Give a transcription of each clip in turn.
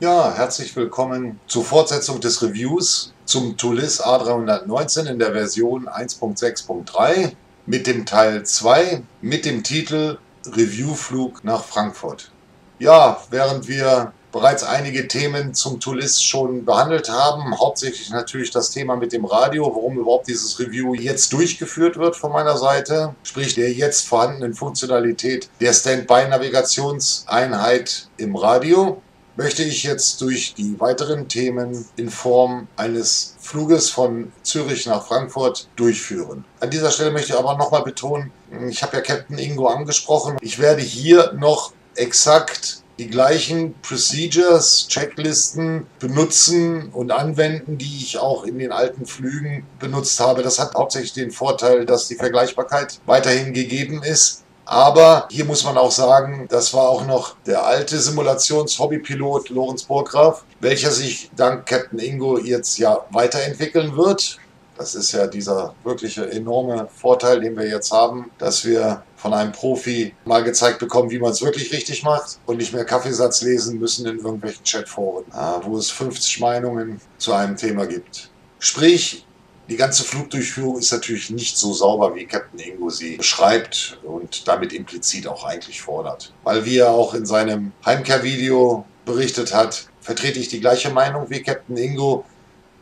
Ja, herzlich willkommen zur Fortsetzung des Reviews zum Tulis A319 in der Version 1.6.3 mit dem Teil 2 mit dem Titel Reviewflug nach Frankfurt. Ja, während wir bereits einige Themen zum Tulis schon behandelt haben. Hauptsächlich natürlich das Thema mit dem Radio, warum überhaupt dieses Review jetzt durchgeführt wird von meiner Seite. Sprich der jetzt vorhandenen Funktionalität der Standby-Navigationseinheit im Radio möchte ich jetzt durch die weiteren Themen in Form eines Fluges von Zürich nach Frankfurt durchführen. An dieser Stelle möchte ich aber nochmal betonen, ich habe ja Captain Ingo angesprochen, ich werde hier noch exakt die gleichen Procedures, Checklisten benutzen und anwenden, die ich auch in den alten Flügen benutzt habe. Das hat hauptsächlich den Vorteil, dass die Vergleichbarkeit weiterhin gegeben ist. Aber hier muss man auch sagen, das war auch noch der alte Simulations-Hobbypilot Lorenz Burggraf, welcher sich dank Captain Ingo jetzt ja weiterentwickeln wird. Das ist ja dieser wirkliche enorme Vorteil, den wir jetzt haben, dass wir von einem Profi mal gezeigt bekommen, wie man es wirklich richtig macht und nicht mehr Kaffeesatz lesen müssen in irgendwelchen Chatforen, wo es 50 Meinungen zu einem Thema gibt. Sprich, die ganze Flugdurchführung ist natürlich nicht so sauber, wie Captain Ingo sie beschreibt und damit implizit auch eigentlich fordert. Weil wie er auch in seinem Heimkehrvideo berichtet hat, vertrete ich die gleiche Meinung wie Captain Ingo,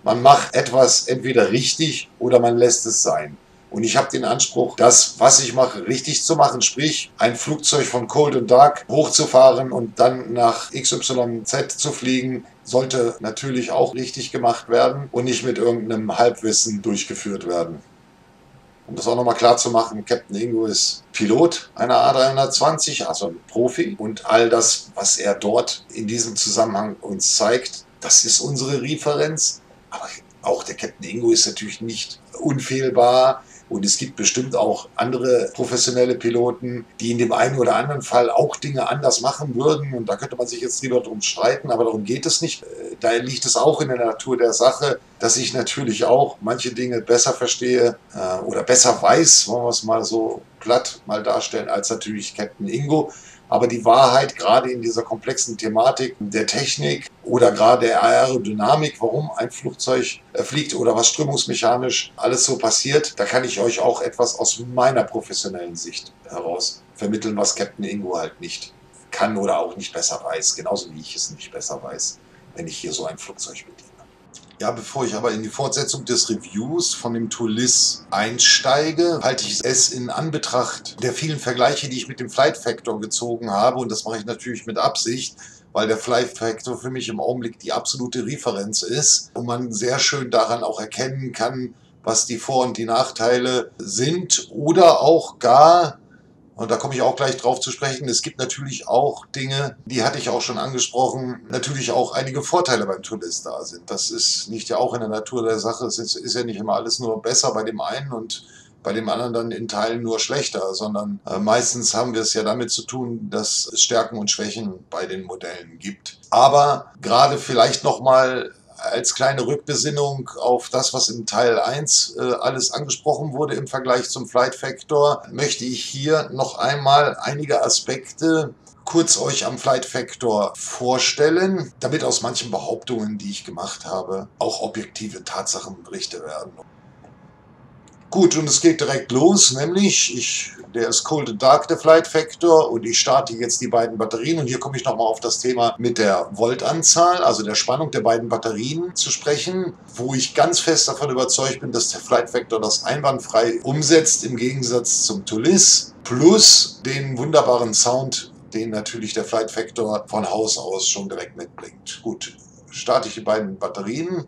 man macht etwas entweder richtig oder man lässt es sein. Und ich habe den Anspruch, das, was ich mache, richtig zu machen. Sprich, ein Flugzeug von Cold und Dark hochzufahren und dann nach XYZ zu fliegen, sollte natürlich auch richtig gemacht werden und nicht mit irgendeinem Halbwissen durchgeführt werden. Um das auch nochmal klar zu machen, Captain Ingo ist Pilot einer A320, also ein Profi. Und all das, was er dort in diesem Zusammenhang uns zeigt, das ist unsere Referenz. Aber auch der Captain Ingo ist natürlich nicht unfehlbar. Und es gibt bestimmt auch andere professionelle Piloten, die in dem einen oder anderen Fall auch Dinge anders machen würden. Und da könnte man sich jetzt drüber drum streiten, aber darum geht es nicht. Da liegt es auch in der Natur der Sache, dass ich natürlich auch manche Dinge besser verstehe äh, oder besser weiß, wollen wir es mal so platt mal darstellen, als natürlich Captain Ingo. Aber die Wahrheit, gerade in dieser komplexen Thematik der Technik oder gerade der Aerodynamik, warum ein Flugzeug äh, fliegt oder was strömungsmechanisch alles so passiert, da kann ich euch auch etwas aus meiner professionellen Sicht heraus vermitteln, was Captain Ingo halt nicht kann oder auch nicht besser weiß. Genauso wie ich es nicht besser weiß, wenn ich hier so ein Flugzeug bediene. Ja, bevor ich aber in die Fortsetzung des Reviews von dem Toulis einsteige, halte ich es in Anbetracht der vielen Vergleiche, die ich mit dem Flight Factor gezogen habe, und das mache ich natürlich mit Absicht, weil der Flight Factor für mich im Augenblick die absolute Referenz ist und man sehr schön daran auch erkennen kann, was die Vor- und die Nachteile sind oder auch gar und da komme ich auch gleich drauf zu sprechen. Es gibt natürlich auch Dinge, die hatte ich auch schon angesprochen, natürlich auch einige Vorteile beim Tourist da sind. Das ist nicht ja auch in der Natur der Sache. Es ist, ist ja nicht immer alles nur besser bei dem einen und bei dem anderen dann in Teilen nur schlechter, sondern äh, meistens haben wir es ja damit zu tun, dass es Stärken und Schwächen bei den Modellen gibt. Aber gerade vielleicht nochmal als kleine Rückbesinnung auf das, was in Teil 1 äh, alles angesprochen wurde im Vergleich zum Flight Factor, möchte ich hier noch einmal einige Aspekte kurz euch am Flight Factor vorstellen, damit aus manchen Behauptungen, die ich gemacht habe, auch objektive Tatsachenberichte werden. Gut, und es geht direkt los, nämlich ich der ist Cold and Dark, der Flight Factor. Und ich starte jetzt die beiden Batterien. Und hier komme ich nochmal auf das Thema mit der Voltanzahl, also der Spannung der beiden Batterien zu sprechen, wo ich ganz fest davon überzeugt bin, dass der Flight Factor das einwandfrei umsetzt, im Gegensatz zum Tulis, plus den wunderbaren Sound, den natürlich der Flight Factor von Haus aus schon direkt mitbringt. Gut, starte ich die beiden Batterien.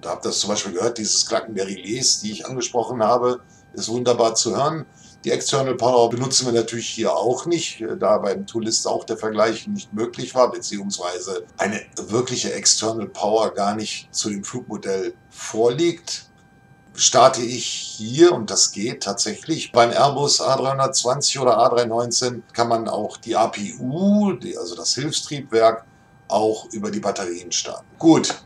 Da habt das zum Beispiel gehört, dieses Klacken der Relais, die ich angesprochen habe, ist wunderbar zu hören. Die External Power benutzen wir natürlich hier auch nicht, da beim Toolist auch der Vergleich nicht möglich war, beziehungsweise eine wirkliche External Power gar nicht zu dem Flugmodell vorliegt. Starte ich hier, und das geht tatsächlich, beim Airbus A320 oder A319 kann man auch die APU, also das Hilfstriebwerk, auch über die Batterien starten. Gut,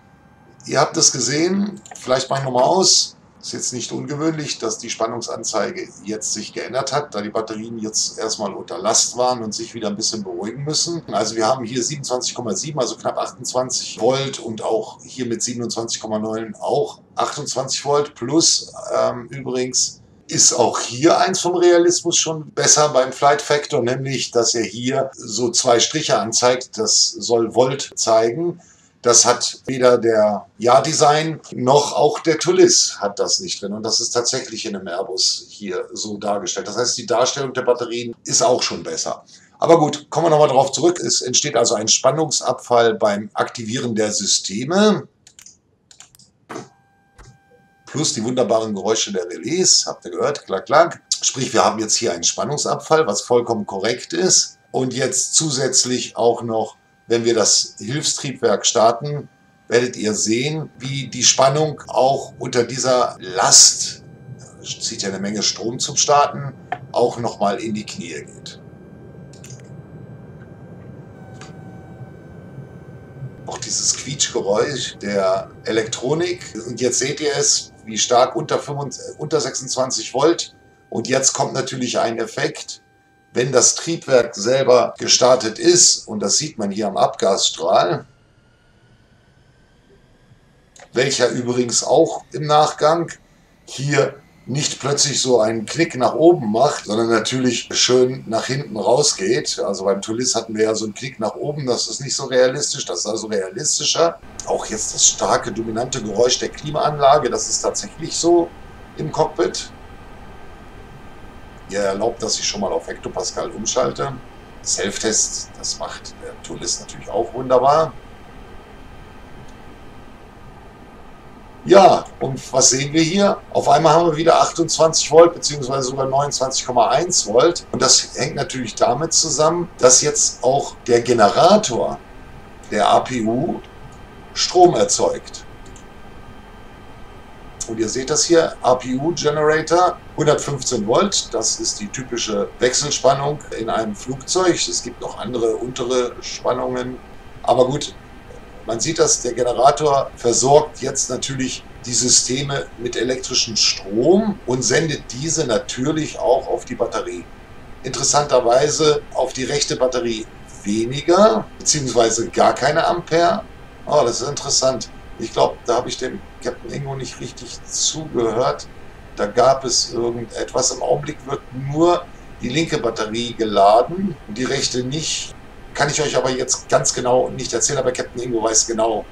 Ihr habt es gesehen, vielleicht mache ich nochmal aus. Ist jetzt nicht ungewöhnlich, dass die Spannungsanzeige jetzt sich geändert hat, da die Batterien jetzt erstmal unter Last waren und sich wieder ein bisschen beruhigen müssen. Also wir haben hier 27,7, also knapp 28 Volt und auch hier mit 27,9 auch 28 Volt plus ähm, übrigens ist auch hier eins vom Realismus schon besser beim Flight Factor, nämlich dass er hier so zwei Striche anzeigt. Das soll Volt zeigen. Das hat weder der Ja-Design noch auch der Tulis hat das nicht drin. Und das ist tatsächlich in einem Airbus hier so dargestellt. Das heißt, die Darstellung der Batterien ist auch schon besser. Aber gut, kommen wir nochmal darauf zurück. Es entsteht also ein Spannungsabfall beim Aktivieren der Systeme. Plus die wunderbaren Geräusche der Relais. Habt ihr gehört? Klack, klack. Sprich, wir haben jetzt hier einen Spannungsabfall, was vollkommen korrekt ist. Und jetzt zusätzlich auch noch wenn wir das Hilfstriebwerk starten, werdet ihr sehen, wie die Spannung auch unter dieser Last, zieht ja eine Menge Strom zum Starten, auch nochmal in die Knie geht. Auch dieses Quietschgeräusch der Elektronik. Und jetzt seht ihr es, wie stark unter, 25, unter 26 Volt. Und jetzt kommt natürlich ein Effekt, wenn das Triebwerk selber gestartet ist, und das sieht man hier am Abgasstrahl, welcher übrigens auch im Nachgang hier nicht plötzlich so einen Knick nach oben macht, sondern natürlich schön nach hinten rausgeht. Also beim Tulis hatten wir ja so einen Knick nach oben, das ist nicht so realistisch, das ist also realistischer. Auch jetzt das starke, dominante Geräusch der Klimaanlage, das ist tatsächlich so im Cockpit. Ihr erlaubt, dass ich schon mal auf Hektopascal umschalte. Self-Test, das macht der Toolist natürlich auch wunderbar. Ja, und was sehen wir hier? Auf einmal haben wir wieder 28 Volt beziehungsweise sogar 29,1 Volt. Und das hängt natürlich damit zusammen, dass jetzt auch der Generator der APU Strom erzeugt. Und ihr seht das hier, APU-Generator, 115 Volt, das ist die typische Wechselspannung in einem Flugzeug. Es gibt noch andere untere Spannungen. Aber gut, man sieht das, der Generator versorgt jetzt natürlich die Systeme mit elektrischem Strom und sendet diese natürlich auch auf die Batterie. Interessanterweise auf die rechte Batterie weniger, beziehungsweise gar keine Ampere. Oh, das ist interessant. Ich glaube, da habe ich dem Captain Ingo nicht richtig zugehört. Da gab es irgendetwas. Im Augenblick wird nur die linke Batterie geladen, die rechte nicht. Kann ich euch aber jetzt ganz genau nicht erzählen, aber Captain Ingo weiß genau,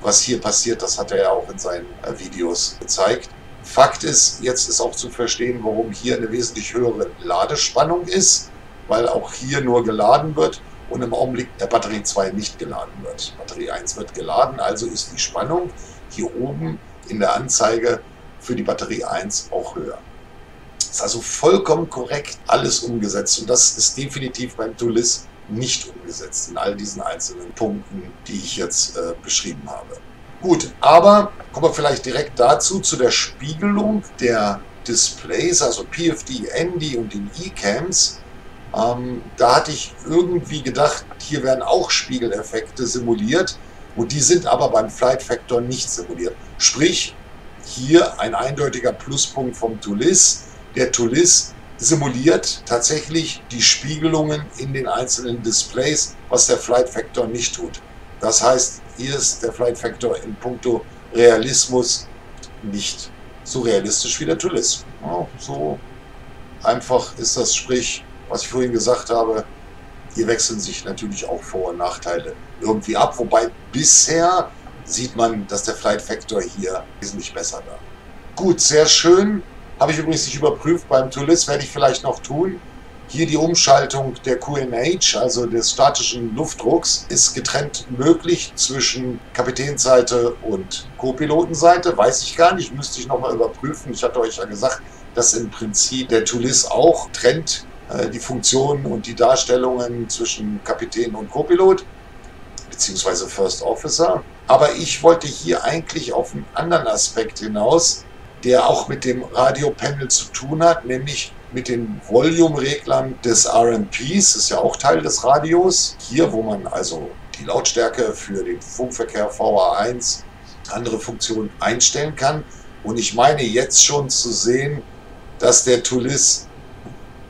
was hier passiert. Das hat er ja auch in seinen äh, Videos gezeigt. Fakt ist, jetzt ist auch zu verstehen, warum hier eine wesentlich höhere Ladespannung ist, weil auch hier nur geladen wird und im Augenblick der Batterie 2 nicht geladen wird. Batterie 1 wird geladen, also ist die Spannung hier oben in der Anzeige für die Batterie 1 auch höher. Ist also vollkommen korrekt alles umgesetzt und das ist definitiv beim Tulis nicht umgesetzt in all diesen einzelnen Punkten, die ich jetzt äh, beschrieben habe. Gut, aber kommen wir vielleicht direkt dazu, zu der Spiegelung der Displays, also PFD, ND und den E-Cams. Ähm, da hatte ich irgendwie gedacht, hier werden auch Spiegeleffekte simuliert und die sind aber beim Flight Factor nicht simuliert. Sprich, hier ein eindeutiger Pluspunkt vom Tulis. Der Tulis simuliert tatsächlich die Spiegelungen in den einzelnen Displays, was der Flight Factor nicht tut. Das heißt, hier ist der Flight Factor in puncto Realismus nicht so realistisch wie der Tulis. Ja, so einfach ist das, sprich, was ich vorhin gesagt habe, hier wechseln sich natürlich auch Vor- und Nachteile irgendwie ab, wobei bisher sieht man, dass der Flight Factor hier wesentlich besser war. Gut, sehr schön. Habe ich übrigens nicht überprüft. Beim Tulis werde ich vielleicht noch tun. Hier die Umschaltung der QNH, also des statischen Luftdrucks, ist getrennt möglich zwischen Kapitänsseite und Co-Pilotenseite. Weiß ich gar nicht, müsste ich nochmal überprüfen. Ich hatte euch ja gesagt, dass im Prinzip der Tulis auch trennt äh, die Funktionen und die Darstellungen zwischen Kapitän und Copilot beziehungsweise First Officer. Aber ich wollte hier eigentlich auf einen anderen Aspekt hinaus, der auch mit dem Radiopanel zu tun hat, nämlich mit den Volume-Reglern des RMPs, ist ja auch Teil des Radios. Hier, wo man also die Lautstärke für den Funkverkehr VA1, andere Funktionen einstellen kann. Und ich meine jetzt schon zu sehen, dass der Tulis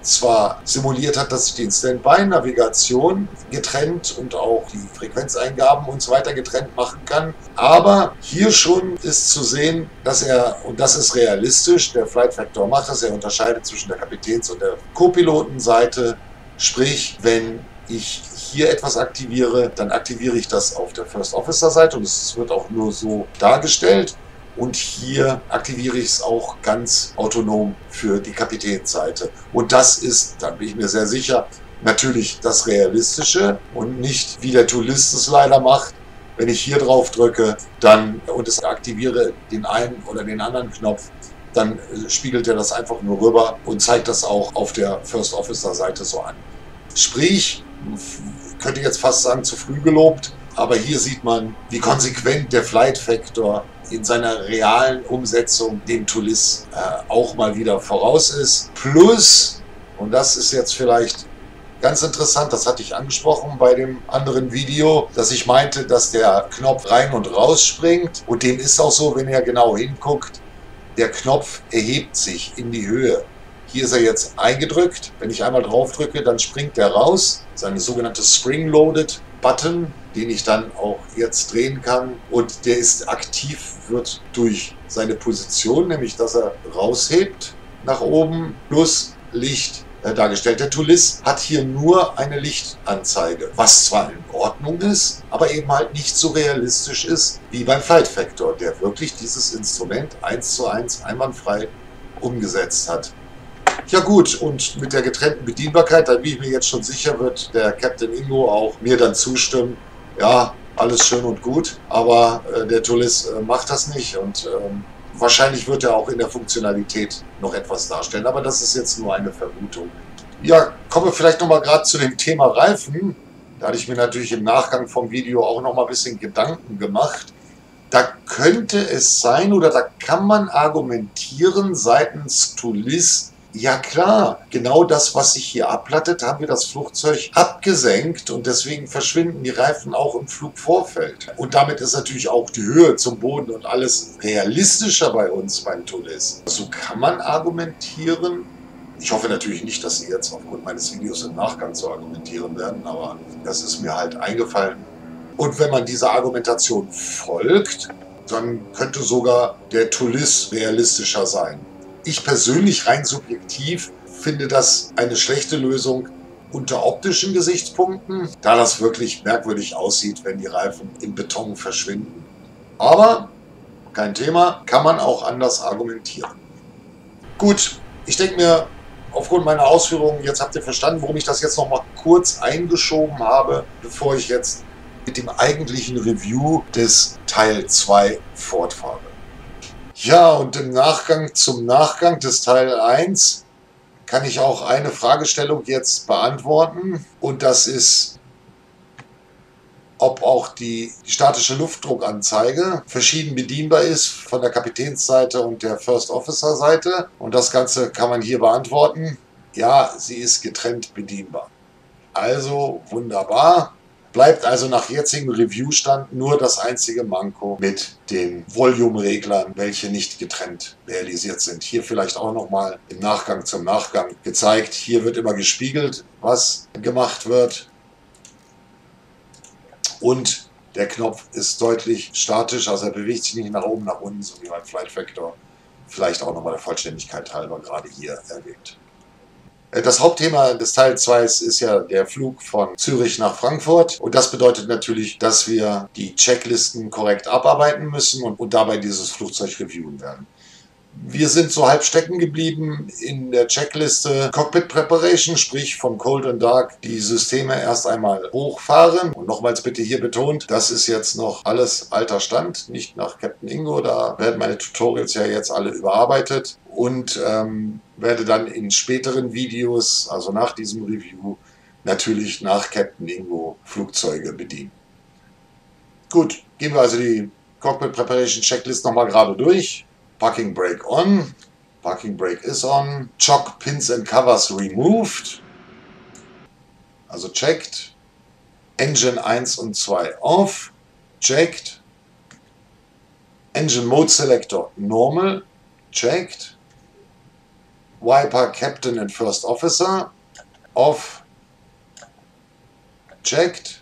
zwar simuliert hat, dass ich die Standby-Navigation getrennt und auch die Frequenzeingaben und so weiter getrennt machen kann. Aber hier schon ist zu sehen, dass er, und das ist realistisch, der Flight Factor macht das, er unterscheidet zwischen der Kapitäns- und der Co-Pilotenseite. Sprich, wenn ich hier etwas aktiviere, dann aktiviere ich das auf der First Officer Seite und es wird auch nur so dargestellt. Und hier aktiviere ich es auch ganz autonom für die Kapitänsseite. Und das ist, da bin ich mir sehr sicher, natürlich das Realistische und nicht wie der Toolist es leider macht. Wenn ich hier drauf drücke dann und es aktiviere den einen oder den anderen Knopf, dann äh, spiegelt er das einfach nur rüber und zeigt das auch auf der First Officer Seite so an. Sprich, könnte ich jetzt fast sagen, zu früh gelobt, aber hier sieht man, wie konsequent der Flight Factor in seiner realen Umsetzung dem Tulis äh, auch mal wieder voraus ist. Plus, und das ist jetzt vielleicht ganz interessant, das hatte ich angesprochen bei dem anderen Video, dass ich meinte, dass der Knopf rein und raus springt. Und dem ist auch so, wenn ihr genau hinguckt, der Knopf erhebt sich in die Höhe. Hier ist er jetzt eingedrückt. Wenn ich einmal drauf drücke, dann springt er raus. Seine sogenannte Spring-Loaded Button, den ich dann auch jetzt drehen kann. Und der ist aktiv, wird durch seine Position, nämlich dass er raushebt nach oben, plus Licht äh, dargestellt. Der Tulis hat hier nur eine Lichtanzeige, was zwar in Ordnung ist, aber eben halt nicht so realistisch ist wie beim Flight Factor, der wirklich dieses Instrument eins zu eins einwandfrei umgesetzt hat. Ja gut, und mit der getrennten Bedienbarkeit, da bin ich mir jetzt schon sicher, wird der Captain Ingo auch mir dann zustimmen. Ja, alles schön und gut, aber äh, der Tulis äh, macht das nicht und ähm, wahrscheinlich wird er auch in der Funktionalität noch etwas darstellen, aber das ist jetzt nur eine Vermutung. Ja, kommen wir vielleicht nochmal gerade zu dem Thema Reifen. Da hatte ich mir natürlich im Nachgang vom Video auch nochmal ein bisschen Gedanken gemacht. Da könnte es sein oder da kann man argumentieren seitens Tulis, ja klar, genau das, was sich hier abplattet, haben wir das Flugzeug abgesenkt und deswegen verschwinden die Reifen auch im Flugvorfeld. Und damit ist natürlich auch die Höhe zum Boden und alles realistischer bei uns beim Tulis. So kann man argumentieren. Ich hoffe natürlich nicht, dass Sie jetzt aufgrund meines Videos im Nachgang so argumentieren werden, aber das ist mir halt eingefallen. Und wenn man dieser Argumentation folgt, dann könnte sogar der Tulis realistischer sein. Ich persönlich rein subjektiv finde das eine schlechte Lösung unter optischen Gesichtspunkten, da das wirklich merkwürdig aussieht, wenn die Reifen im Beton verschwinden. Aber kein Thema, kann man auch anders argumentieren. Gut, ich denke mir, aufgrund meiner Ausführungen, jetzt habt ihr verstanden, warum ich das jetzt noch mal kurz eingeschoben habe, bevor ich jetzt mit dem eigentlichen Review des Teil 2 fortfahre. Ja, und im Nachgang zum Nachgang des Teil 1 kann ich auch eine Fragestellung jetzt beantworten. Und das ist, ob auch die statische Luftdruckanzeige verschieden bedienbar ist von der Kapitänsseite und der First Officer Seite. Und das Ganze kann man hier beantworten. Ja, sie ist getrennt bedienbar. Also wunderbar. Bleibt also nach jetzigem Reviewstand nur das einzige Manko mit den Volume-Reglern, welche nicht getrennt realisiert sind. Hier vielleicht auch nochmal im Nachgang zum Nachgang gezeigt. Hier wird immer gespiegelt, was gemacht wird. Und der Knopf ist deutlich statisch, also er bewegt sich nicht nach oben, nach unten, so wie beim Flight Factor. Vielleicht auch nochmal der Vollständigkeit halber gerade hier erwähnt. Äh, das Hauptthema des Teil 2 ist ja der Flug von Zürich nach Frankfurt. Und das bedeutet natürlich, dass wir die Checklisten korrekt abarbeiten müssen und, und dabei dieses Flugzeug reviewen werden. Wir sind so halb stecken geblieben in der Checkliste Cockpit Preparation, sprich vom Cold and Dark die Systeme erst einmal hochfahren. Und nochmals bitte hier betont, das ist jetzt noch alles alter Stand, nicht nach Captain Ingo. Da werden meine Tutorials ja jetzt alle überarbeitet und ähm, werde dann in späteren Videos, also nach diesem Review, natürlich nach Captain Ingo Flugzeuge bedienen. Gut, gehen wir also die Cockpit Preparation Checklist nochmal gerade durch. Parking brake on. Parking brake is on. Chock pins and covers removed. Also checked. Engine 1 und 2 off. Checked. Engine Mode Selector Normal, checked. Wiper Captain and First Officer, off, checked.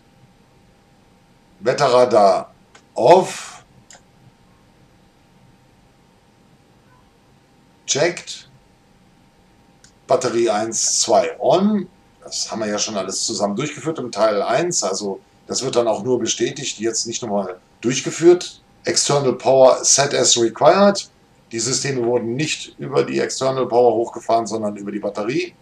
Wetterradar off, checked. Batterie 1, 2 on. Das haben wir ja schon alles zusammen durchgeführt im Teil 1. Also das wird dann auch nur bestätigt, jetzt nicht nochmal durchgeführt. External Power set as required. Die Systeme wurden nicht über die External Power hochgefahren, sondern über die Batterie.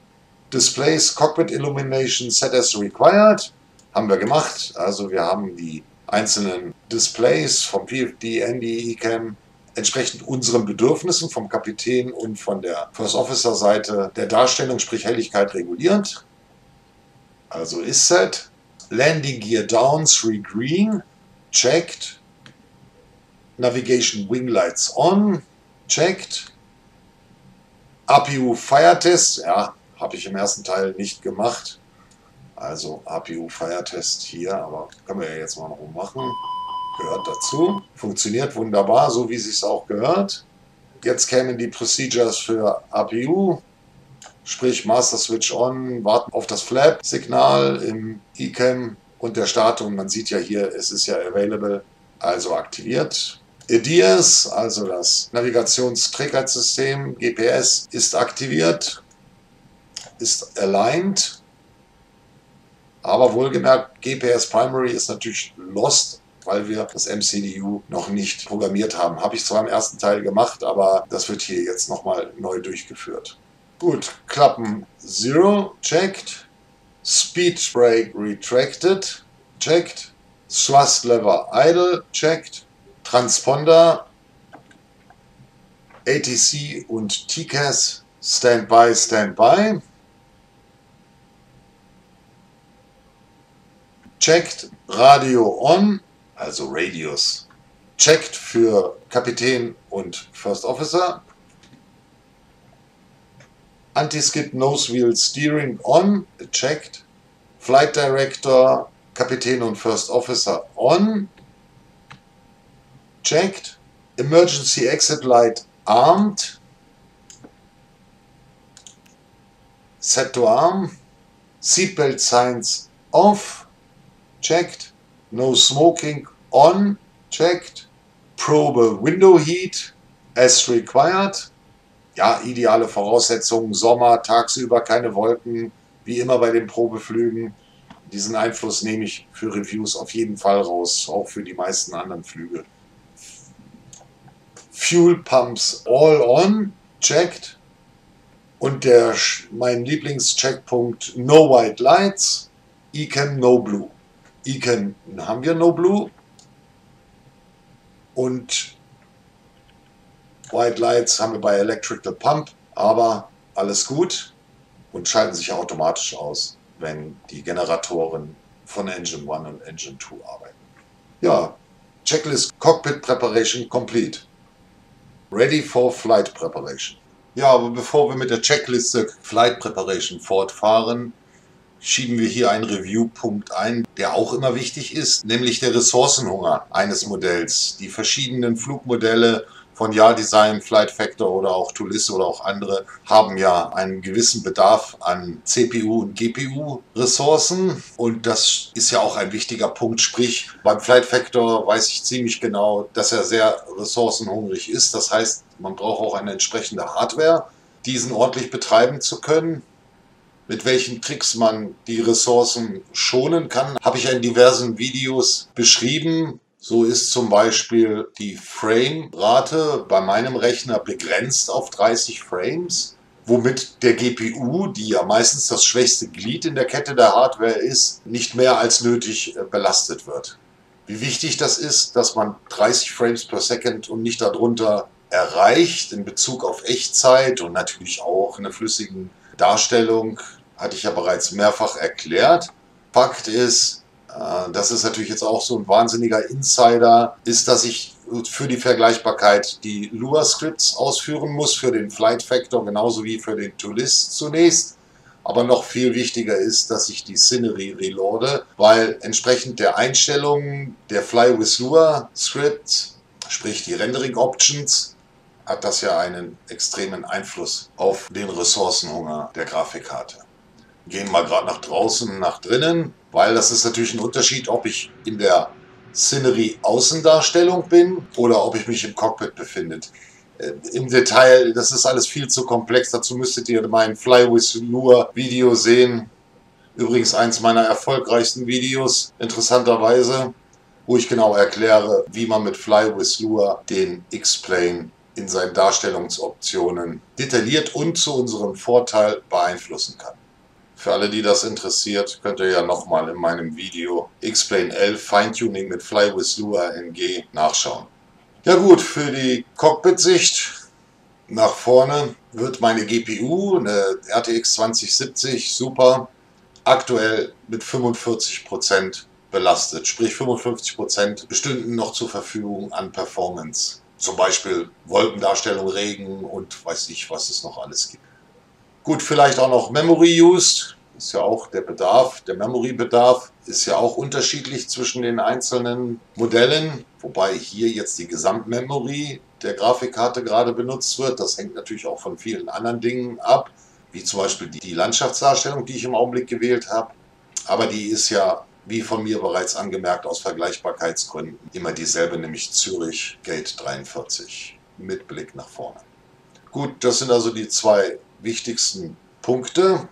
Displays Cockpit Illumination set as required. Haben wir gemacht. Also wir haben die einzelnen Displays vom PFD, ND, ECAM entsprechend unseren Bedürfnissen vom Kapitän und von der First Officer Seite der Darstellung, sprich Helligkeit regulierend. Also ist set. Landing Gear Down, 3 Green, checked. Navigation Wing Lights on, checked. APU Fire Test, ja, habe ich im ersten Teil nicht gemacht. Also APU Fire Test hier, aber können wir ja jetzt mal noch machen gehört dazu. Funktioniert wunderbar, so wie es auch gehört. Jetzt kämen die Procedures für APU, sprich Master Switch On, warten auf das Flap-Signal im eCam und der Startung. Man sieht ja hier, es ist ja available, also aktiviert. EDIAS, also das Navigationsträgersystem GPS, ist aktiviert, ist aligned. Aber wohlgemerkt, GPS Primary ist natürlich lost weil wir das MCDU noch nicht programmiert haben. Habe ich zwar im ersten Teil gemacht, aber das wird hier jetzt nochmal neu durchgeführt. Gut, Klappen 0 checked, Speed Brake retracted, checked, Thrust Lever idle, checked, Transponder, ATC und TCAS Standby, Standby. Checked, Radio on, also Radius, checkt für Kapitän und First Officer. Anti-Skid Nose Wheel Steering on, checked. Flight Director, Kapitän und First Officer on, checked. Emergency Exit Light armed, set to arm. Seatbelt signs off, checked. No smoking on, checked. Probe window heat as required. Ja, ideale Voraussetzungen, Sommer, tagsüber keine Wolken, wie immer bei den Probeflügen. Diesen Einfluss nehme ich für Reviews auf jeden Fall raus, auch für die meisten anderen Flüge. Fuel Pumps all on, checked. Und der, mein Lieblingscheckpunkt No White Lights, Ecam No Blue. Icon haben wir No Blue und White Lights haben wir bei Electrical Pump, aber alles gut und schalten sich automatisch aus, wenn die Generatoren von Engine 1 und Engine 2 arbeiten. Ja, Checklist Cockpit Preparation complete. Ready for Flight Preparation. Ja, aber bevor wir mit der Checkliste Flight Preparation fortfahren, schieben wir hier einen Review-Punkt ein, der auch immer wichtig ist, nämlich der Ressourcenhunger eines Modells. Die verschiedenen Flugmodelle von Ja Design, Flight Factor oder auch Tulis oder auch andere haben ja einen gewissen Bedarf an CPU und GPU Ressourcen und das ist ja auch ein wichtiger Punkt. Sprich, beim Flight Factor weiß ich ziemlich genau, dass er sehr ressourcenhungrig ist. Das heißt, man braucht auch eine entsprechende Hardware, diesen ordentlich betreiben zu können mit welchen Tricks man die Ressourcen schonen kann, habe ich in diversen Videos beschrieben. So ist zum Beispiel die Frame-Rate bei meinem Rechner begrenzt auf 30 Frames, womit der GPU, die ja meistens das schwächste Glied in der Kette der Hardware ist, nicht mehr als nötig äh, belastet wird. Wie wichtig das ist, dass man 30 Frames per Second und nicht darunter erreicht in Bezug auf Echtzeit und natürlich auch in der flüssigen Darstellung hatte ich ja bereits mehrfach erklärt. Fakt ist, äh, das ist natürlich jetzt auch so ein wahnsinniger Insider, ist, dass ich für die Vergleichbarkeit die Lua-Scripts ausführen muss, für den Flight Factor genauso wie für den Toolist zunächst. Aber noch viel wichtiger ist, dass ich die Scenery reloade, weil entsprechend der Einstellungen der Fly with Lua Script sprich die Rendering Options, hat das ja einen extremen Einfluss auf den Ressourcenhunger der Grafikkarte. Gehen wir gerade nach draußen, nach drinnen, weil das ist natürlich ein Unterschied, ob ich in der Scenery Außendarstellung bin oder ob ich mich im Cockpit befinde. Äh, Im Detail, das ist alles viel zu komplex, dazu müsstet ihr mein Fly with Lure Video sehen. Übrigens eins meiner erfolgreichsten Videos, interessanterweise, wo ich genau erkläre, wie man mit Fly with Lure den X-Plane in seinen Darstellungsoptionen detailliert und zu unserem Vorteil beeinflussen kann. Für alle, die das interessiert, könnt ihr ja nochmal in meinem Video X-Plane 11 Feintuning mit Fly with Lure NG nachschauen. Ja gut, für die Cockpit-Sicht nach vorne wird meine GPU, eine RTX 2070 Super, aktuell mit 45% belastet. Sprich 55% bestünden noch zur Verfügung an Performance. Zum Beispiel Wolkendarstellung, Regen und weiß ich, was es noch alles gibt. Gut, vielleicht auch noch Memory Used. Ist ja auch der Bedarf, der Memory-Bedarf ist ja auch unterschiedlich zwischen den einzelnen Modellen. Wobei hier jetzt die Gesamtmemory der Grafikkarte gerade benutzt wird. Das hängt natürlich auch von vielen anderen Dingen ab wie zum Beispiel die Landschaftsdarstellung, die ich im Augenblick gewählt habe. Aber die ist ja, wie von mir bereits angemerkt, aus Vergleichbarkeitsgründen immer dieselbe, nämlich Zürich Gate 43 mit Blick nach vorne. Gut, das sind also die zwei wichtigsten Punkte.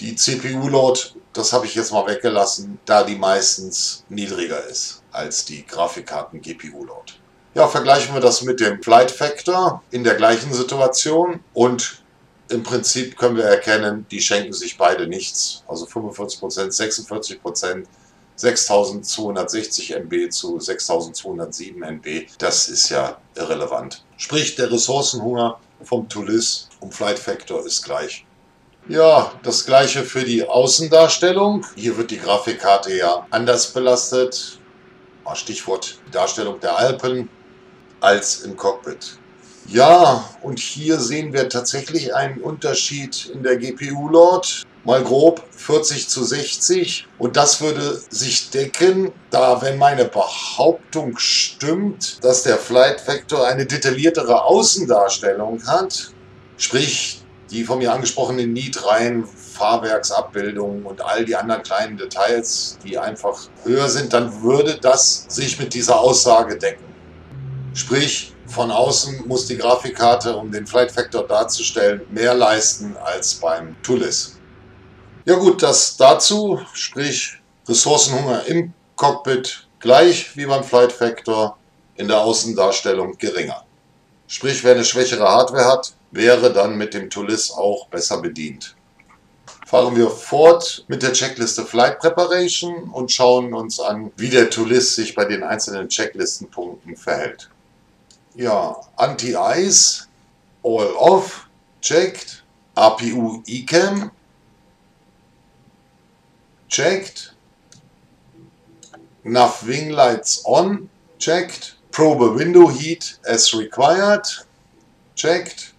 Die CPU-Load, das habe ich jetzt mal weggelassen, da die meistens niedriger ist als die Grafikkarten-GPU-Load. Ja, vergleichen wir das mit dem Flight Factor in der gleichen Situation und im Prinzip können wir erkennen, die schenken sich beide nichts. Also 45%, 46%, 6260 MB zu 6207 MB. Das ist ja irrelevant. Sprich, der Ressourcenhunger vom Tulis um Flight Factor ist gleich. Ja, das gleiche für die Außendarstellung. Hier wird die Grafikkarte ja anders belastet. Stichwort Darstellung der Alpen als im Cockpit. Ja, und hier sehen wir tatsächlich einen Unterschied in der GPU-Load. Mal grob 40 zu 60. Und das würde sich decken, da wenn meine Behauptung stimmt, dass der Flight Vector eine detailliertere Außendarstellung hat, sprich die von mir angesprochenen Nitreihen, Fahrwerksabbildungen und all die anderen kleinen Details, die einfach höher sind, dann würde das sich mit dieser Aussage decken. Sprich, von außen muss die Grafikkarte, um den Flight Factor darzustellen, mehr leisten als beim Tulis. Ja gut, das dazu, sprich Ressourcenhunger im Cockpit gleich wie beim Flight Factor, in der Außendarstellung geringer. Sprich, wer eine schwächere Hardware hat, wäre dann mit dem Tulis auch besser bedient. Fahren wir fort mit der Checkliste Flight Preparation und schauen uns an, wie der Tulis sich bei den einzelnen Checklistenpunkten verhält ja, Anti-Ice, All Off, checked, APU eCam, checked, NAV Wing Lights on, checked, Probe Window Heat as required, checked,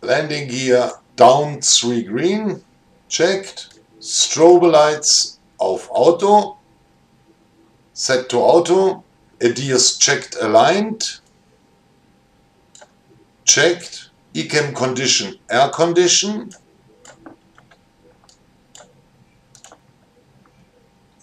Landing Gear down 3 green, checked, Strobe Lights auf Auto, set to Auto, ADIAS checked aligned, checked, Ecam Condition, Air Condition.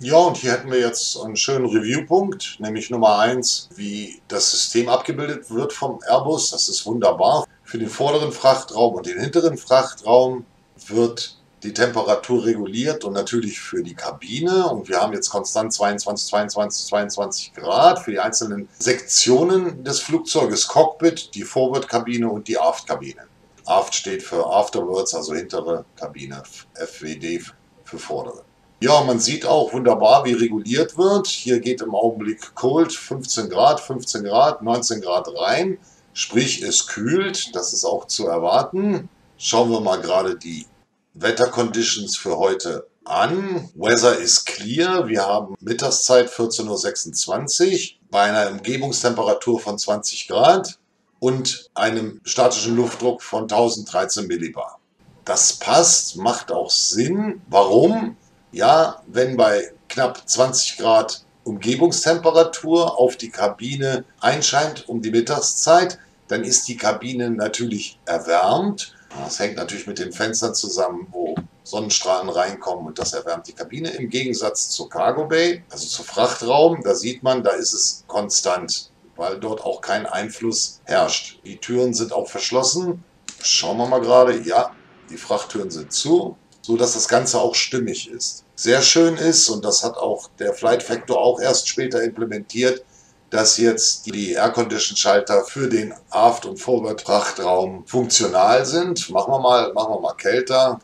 Ja, und hier hätten wir jetzt einen schönen Reviewpunkt, nämlich Nummer 1, wie das System abgebildet wird vom Airbus. Das ist wunderbar. Für den vorderen Frachtraum und den hinteren Frachtraum wird die Temperatur reguliert und natürlich für die Kabine. Und wir haben jetzt konstant 22, 22, 22 Grad für die einzelnen Sektionen des Flugzeuges Cockpit, die Forward-Kabine und die Aft-Kabine. Aft steht für Afterwards, also hintere Kabine, FWD für vordere. Ja, man sieht auch wunderbar, wie reguliert wird. Hier geht im Augenblick Cold 15 Grad, 15 Grad, 19 Grad rein. Sprich, es kühlt, das ist auch zu erwarten. Schauen wir mal gerade die Wetterconditions für heute an. Weather is clear. Wir haben Mittagszeit 14.26 Uhr bei einer Umgebungstemperatur von 20 Grad und einem statischen Luftdruck von 1013 Millibar. Das passt, macht auch Sinn. Warum? Ja, wenn bei knapp 20 Grad Umgebungstemperatur auf die Kabine einscheint um die Mittagszeit, dann ist die Kabine natürlich erwärmt. Das hängt natürlich mit den Fenstern zusammen, wo Sonnenstrahlen reinkommen und das erwärmt die Kabine. Im Gegensatz zur Cargo Bay, also zu Frachtraum, da sieht man, da ist es konstant, weil dort auch kein Einfluss herrscht. Die Türen sind auch verschlossen. Schauen wir mal gerade. Ja, die Frachttüren sind zu, so dass das Ganze auch stimmig ist. Sehr schön ist, und das hat auch der Flight Factor auch erst später implementiert, dass jetzt die Air-Condition-Schalter für den Aft- und Forward-Frachtraum funktional sind. Machen wir mal, machen wir mal kälter.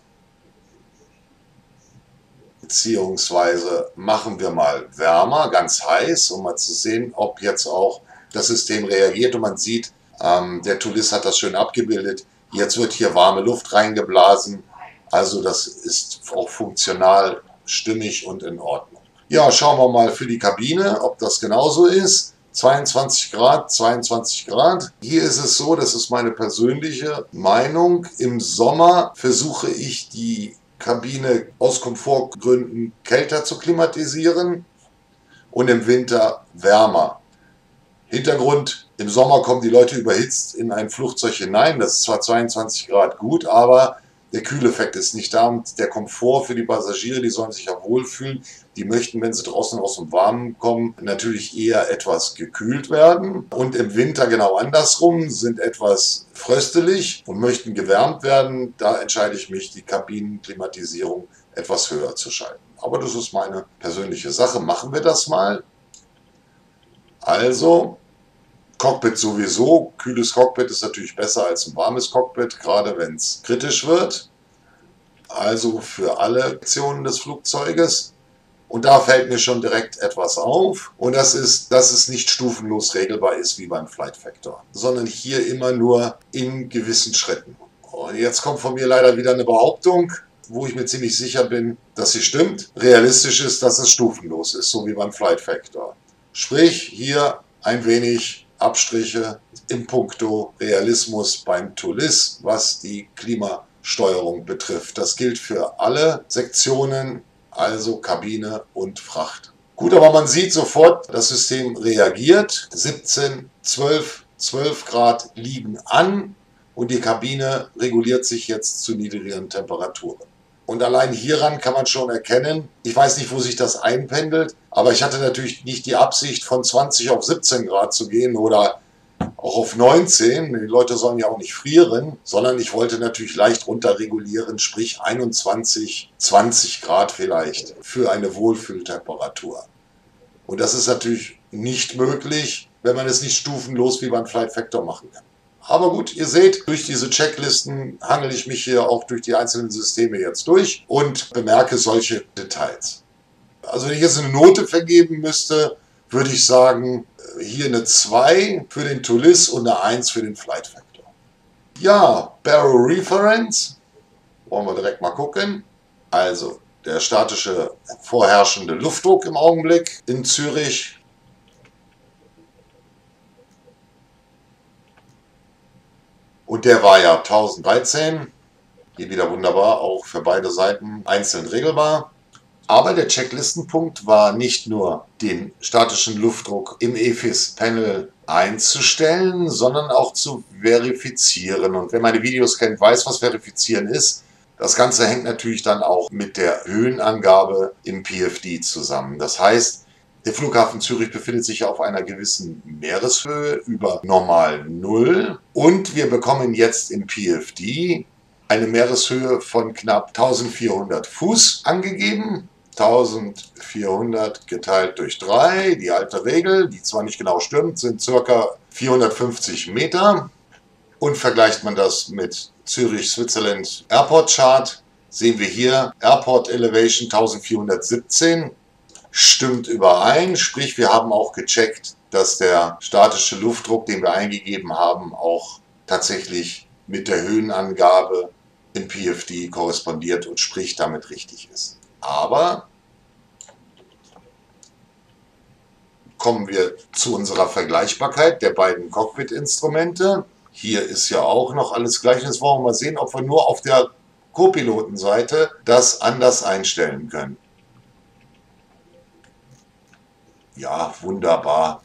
Beziehungsweise machen wir mal wärmer, ganz heiß, um mal zu sehen, ob jetzt auch das System reagiert. Und man sieht, ähm, der Tulis hat das schön abgebildet. Jetzt wird hier warme Luft reingeblasen. Also das ist auch funktional stimmig und in Ordnung. Ja, schauen wir mal für die Kabine, ob das genauso ist. 22 Grad, 22 Grad. Hier ist es so, das ist meine persönliche Meinung. Im Sommer versuche ich die Kabine aus Komfortgründen kälter zu klimatisieren und im Winter wärmer. Hintergrund, im Sommer kommen die Leute überhitzt in ein Flugzeug hinein. Das ist zwar 22 Grad gut, aber der Kühleffekt ist nicht da und der Komfort für die Passagiere, die sollen sich ja wohlfühlen. Die möchten, wenn sie draußen aus dem Warmen kommen, natürlich eher etwas gekühlt werden. Und im Winter genau andersrum, sind etwas fröstelig und möchten gewärmt werden. Da entscheide ich mich, die Kabinenklimatisierung etwas höher zu schalten. Aber das ist meine persönliche Sache. Machen wir das mal. Also, Cockpit sowieso. Kühles Cockpit ist natürlich besser als ein warmes Cockpit, gerade wenn es kritisch wird. Also für alle Aktionen des Flugzeuges. Und da fällt mir schon direkt etwas auf. Und das ist, dass es nicht stufenlos regelbar ist wie beim Flight Factor, sondern hier immer nur in gewissen Schritten. Und jetzt kommt von mir leider wieder eine Behauptung, wo ich mir ziemlich sicher bin, dass sie stimmt. Realistisch ist, dass es stufenlos ist, so wie beim Flight Factor. Sprich, hier ein wenig Abstriche im Punkto Realismus beim Tulis, was die Klimasteuerung betrifft. Das gilt für alle Sektionen, also Kabine und Fracht. Gut, aber man sieht sofort, das System reagiert. 17, 12, 12 Grad liegen an und die Kabine reguliert sich jetzt zu niedrigeren Temperaturen. Und allein hieran kann man schon erkennen, ich weiß nicht, wo sich das einpendelt, aber ich hatte natürlich nicht die Absicht, von 20 auf 17 Grad zu gehen oder auch auf 19. Die Leute sollen ja auch nicht frieren, sondern ich wollte natürlich leicht runterregulieren, sprich 21, 20 Grad vielleicht für eine Wohlfühltemperatur. Und das ist natürlich nicht möglich, wenn man es nicht stufenlos wie beim Flight Factor machen kann. Aber gut, ihr seht, durch diese Checklisten hangel ich mich hier auch durch die einzelnen Systeme jetzt durch und bemerke solche Details. Also wenn ich jetzt eine Note vergeben müsste, würde ich sagen, hier eine 2 für den Tulis und eine 1 für den Flight Factor. Ja, Barrow Reference, wollen wir direkt mal gucken. Also der statische vorherrschende Luftdruck im Augenblick in Zürich Und der war ja 1013. Hier wieder wunderbar, auch für beide Seiten einzeln regelbar. Aber der Checklistenpunkt war nicht nur den statischen Luftdruck im EFIS-Panel einzustellen, sondern auch zu verifizieren. Und wer meine Videos kennt, weiß, was verifizieren ist. Das Ganze hängt natürlich dann auch mit der Höhenangabe im PFD zusammen. Das heißt, der Flughafen Zürich befindet sich auf einer gewissen Meereshöhe über normal Null und wir bekommen jetzt im PFD eine Meereshöhe von knapp 1400 Fuß angegeben. 1400 geteilt durch 3, die alte Regel, die zwar nicht genau stimmt, sind ca. 450 Meter. Und vergleicht man das mit Zürich Switzerland Airport Chart, sehen wir hier Airport Elevation 1417 stimmt überein. Sprich, wir haben auch gecheckt, dass der statische Luftdruck, den wir eingegeben haben, auch tatsächlich mit der Höhenangabe im PFD korrespondiert und sprich damit richtig ist. Aber kommen wir zu unserer Vergleichbarkeit der beiden Cockpit-Instrumente. Hier ist ja auch noch alles gleich. Jetzt wollen wir mal sehen, ob wir nur auf der Co-Pilotenseite das anders einstellen können. Ja, wunderbar.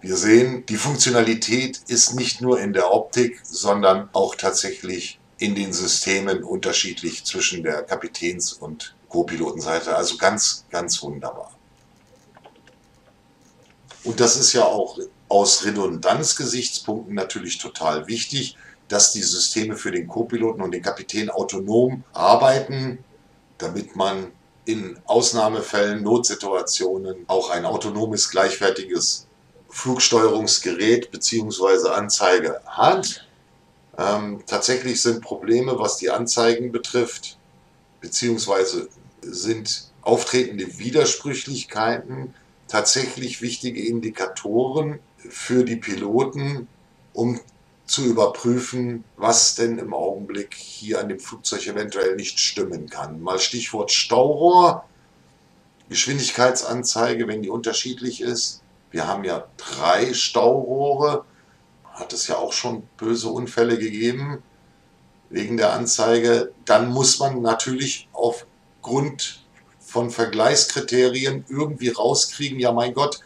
Wir sehen, die Funktionalität ist nicht nur in der Optik, sondern auch tatsächlich in den Systemen unterschiedlich zwischen der Kapitäns- und Co-Pilotenseite. Also ganz, ganz wunderbar. Und das ist ja auch aus Redundanzgesichtspunkten natürlich total wichtig, dass die Systeme für den Co-Piloten und den Kapitän autonom arbeiten, damit man in Ausnahmefällen, Notsituationen auch ein autonomes, gleichwertiges Flugsteuerungsgerät bzw. Anzeige hat. Ähm, tatsächlich sind Probleme, was die Anzeigen betrifft, beziehungsweise sind auftretende Widersprüchlichkeiten tatsächlich wichtige Indikatoren für die Piloten, um zu überprüfen, was denn im Augenblick hier an dem Flugzeug eventuell nicht stimmen kann. Mal Stichwort Staurohr, Geschwindigkeitsanzeige, wenn die unterschiedlich ist, wir haben ja drei Staurohre. Hat es ja auch schon böse Unfälle gegeben wegen der Anzeige. Dann muss man natürlich aufgrund von Vergleichskriterien irgendwie rauskriegen, ja mein Gott,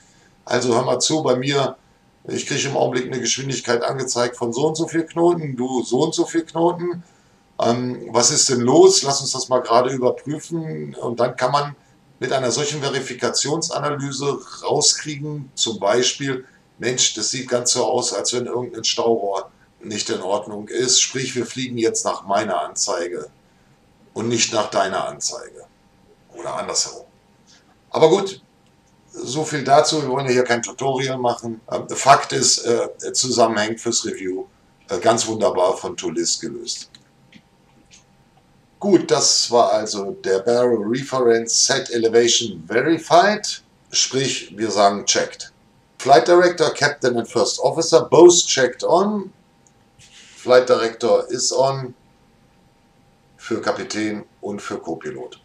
also hör mal zu, bei mir, ich kriege im Augenblick eine Geschwindigkeit angezeigt von so und so viel Knoten, du so und so viel Knoten. Ähm, was ist denn los? Lass uns das mal gerade überprüfen. Und dann kann man mit einer solchen Verifikationsanalyse rauskriegen, zum Beispiel, Mensch, das sieht ganz so aus, als wenn irgendein Staurohr nicht in Ordnung ist, sprich, wir fliegen jetzt nach meiner Anzeige und nicht nach deiner Anzeige. Oder andersherum. Aber gut, so viel dazu. Wir wollen ja hier kein Tutorial machen. Ähm, Fakt ist, äh, zusammenhängt fürs Review äh, ganz wunderbar von Toolis gelöst. Gut, das war also der Barrel Reference Set Elevation Verified, sprich wir sagen checked. Flight Director, Captain and First Officer, both checked on. Flight Director is on für Kapitän und für Copilot.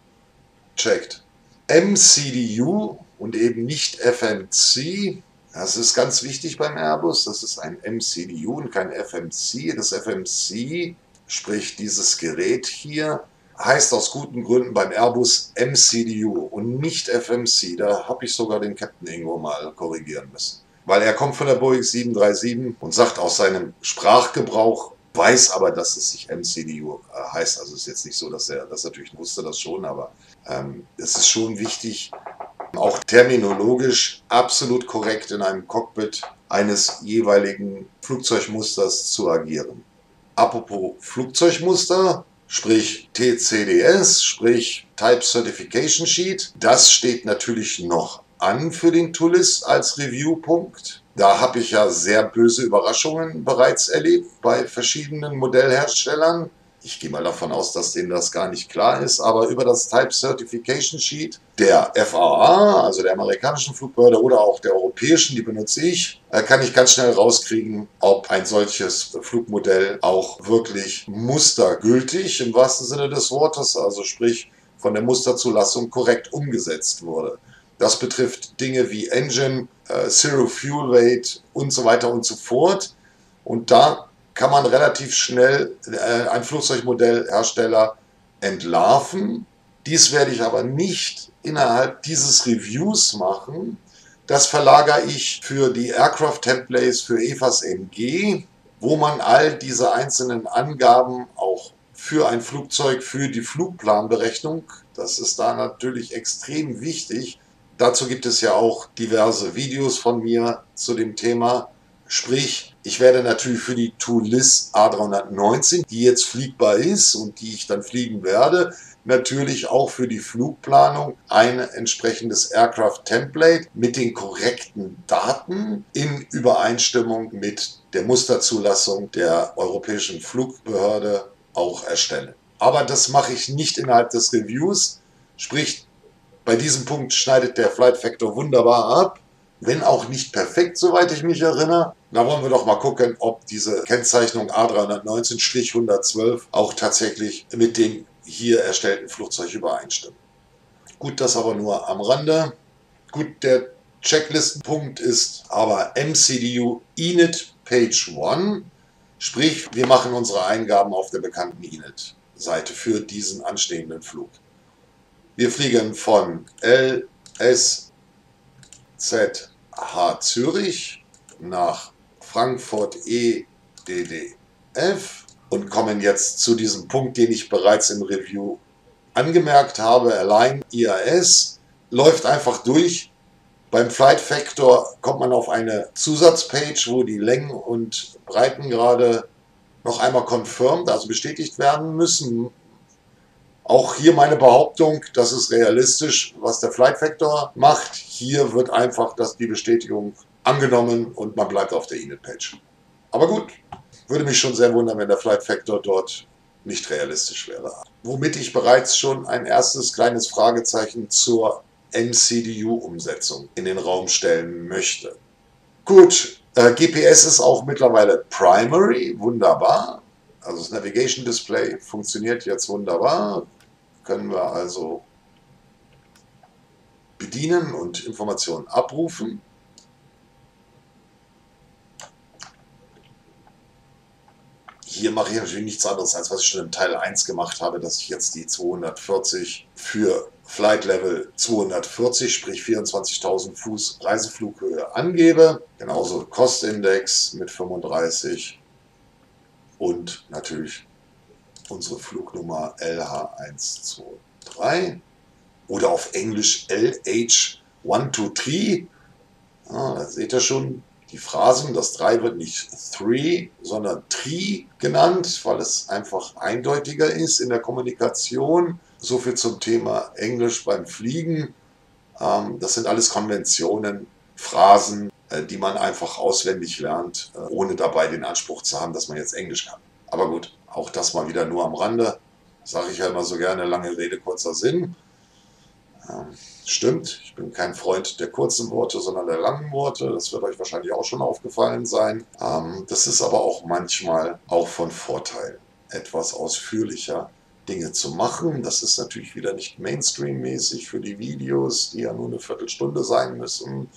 Checked. MCDU und eben nicht FMC. Das ist ganz wichtig beim Airbus. Das ist ein MCDU und kein FMC. Das FMC sprich dieses Gerät hier, heißt aus guten Gründen beim Airbus MCDU und nicht FMC. Da habe ich sogar den Captain Ingo mal korrigieren müssen. Weil er kommt von der Boeing 737 und sagt aus seinem Sprachgebrauch, weiß aber, dass es sich MCDU äh, heißt. Also ist jetzt nicht so, dass er das natürlich wusste, das schon, aber ähm, es ist schon wichtig, auch terminologisch absolut korrekt in einem Cockpit eines jeweiligen Flugzeugmusters zu agieren. Apropos Flugzeugmuster, sprich TCDS, sprich Type Certification Sheet. Das steht natürlich noch an für den Tulis als Reviewpunkt. Da habe ich ja sehr böse Überraschungen bereits erlebt bei verschiedenen Modellherstellern. Ich gehe mal davon aus, dass denen das gar nicht klar ist, aber über das Type Certification Sheet der FAA, also der amerikanischen Flugbehörde oder auch der europäischen, die benutze ich, äh, kann ich ganz schnell rauskriegen, ob ein solches Flugmodell auch wirklich mustergültig im wahrsten Sinne des Wortes, also sprich von der Musterzulassung korrekt umgesetzt wurde. Das betrifft Dinge wie Engine, äh, Zero Fuel Weight und so weiter und so fort. Und da kann man relativ schnell äh, ein Flugzeugmodellhersteller entlarven. Dies werde ich aber nicht innerhalb dieses Reviews machen. Das verlagere ich für die Aircraft Templates für EFAS MG, wo man all diese einzelnen Angaben auch für ein Flugzeug, für die Flugplanberechnung, das ist da natürlich extrem wichtig. Dazu gibt es ja auch diverse Videos von mir zu dem Thema. Sprich, ich werde natürlich für die Toulis A319, die jetzt fliegbar ist und die ich dann fliegen werde, natürlich auch für die Flugplanung ein entsprechendes Aircraft Template mit den korrekten Daten in Übereinstimmung mit der Musterzulassung der Europäischen Flugbehörde auch erstellen. Aber das mache ich nicht innerhalb des Reviews, sprich bei diesem Punkt schneidet der Flight Factor wunderbar ab wenn auch nicht perfekt, soweit ich mich erinnere. Da wollen wir doch mal gucken, ob diese Kennzeichnung A319-112 auch tatsächlich mit dem hier erstellten Flugzeug übereinstimmt. Gut, das aber nur am Rande. Gut, der Checklistenpunkt ist aber MCDU Init Page 1, sprich wir machen unsere Eingaben auf der bekannten Init-Seite für diesen anstehenden Flug. Wir fliegen von LS ZH Zürich nach Frankfurt EDDF und kommen jetzt zu diesem Punkt, den ich bereits im Review angemerkt habe. Align IAS läuft einfach durch. Beim Flight Factor kommt man auf eine Zusatzpage, wo die Längen und Breitengrade noch einmal confirmed, also bestätigt werden müssen. Auch hier meine Behauptung, das ist realistisch, was der Flight Factor macht. Hier wird einfach das, die Bestätigung angenommen und man bleibt auf der Init-Page. Aber gut, würde mich schon sehr wundern, wenn der Flight Factor dort nicht realistisch wäre. Womit ich bereits schon ein erstes kleines Fragezeichen zur MCDU-Umsetzung in den Raum stellen möchte. Gut, äh, GPS ist auch mittlerweile Primary, wunderbar. Also das Navigation Display funktioniert jetzt wunderbar. Können wir also bedienen und Informationen abrufen. Hier mache ich natürlich nichts anderes, als was ich schon im Teil 1 gemacht habe, dass ich jetzt die 240 für Flight Level 240, sprich 24.000 Fuß Reiseflughöhe angebe. Genauso Kostindex mit 35 und natürlich unsere Flugnummer LH123 oder auf Englisch LH123. Ah, da seht ihr schon, die Phrasen, das 3 wird nicht 3, sondern Tri genannt, weil es einfach eindeutiger ist in der Kommunikation. So viel zum Thema Englisch beim Fliegen. Ähm, das sind alles Konventionen, Phrasen, äh, die man einfach auswendig lernt, äh, ohne dabei den Anspruch zu haben, dass man jetzt Englisch kann. Aber gut, auch das mal wieder nur am Rande. Sage ich ja immer so gerne, lange Rede, kurzer Sinn. Ähm, Stimmt, ich bin kein Freund der kurzen Worte, sondern der langen Worte. Das wird euch wahrscheinlich auch schon aufgefallen sein. Ähm, das ist aber auch manchmal auch von Vorteil, etwas ausführlicher Dinge zu machen. Das ist natürlich wieder nicht Mainstream-mäßig für die Videos, die ja nur eine Viertelstunde sein müssen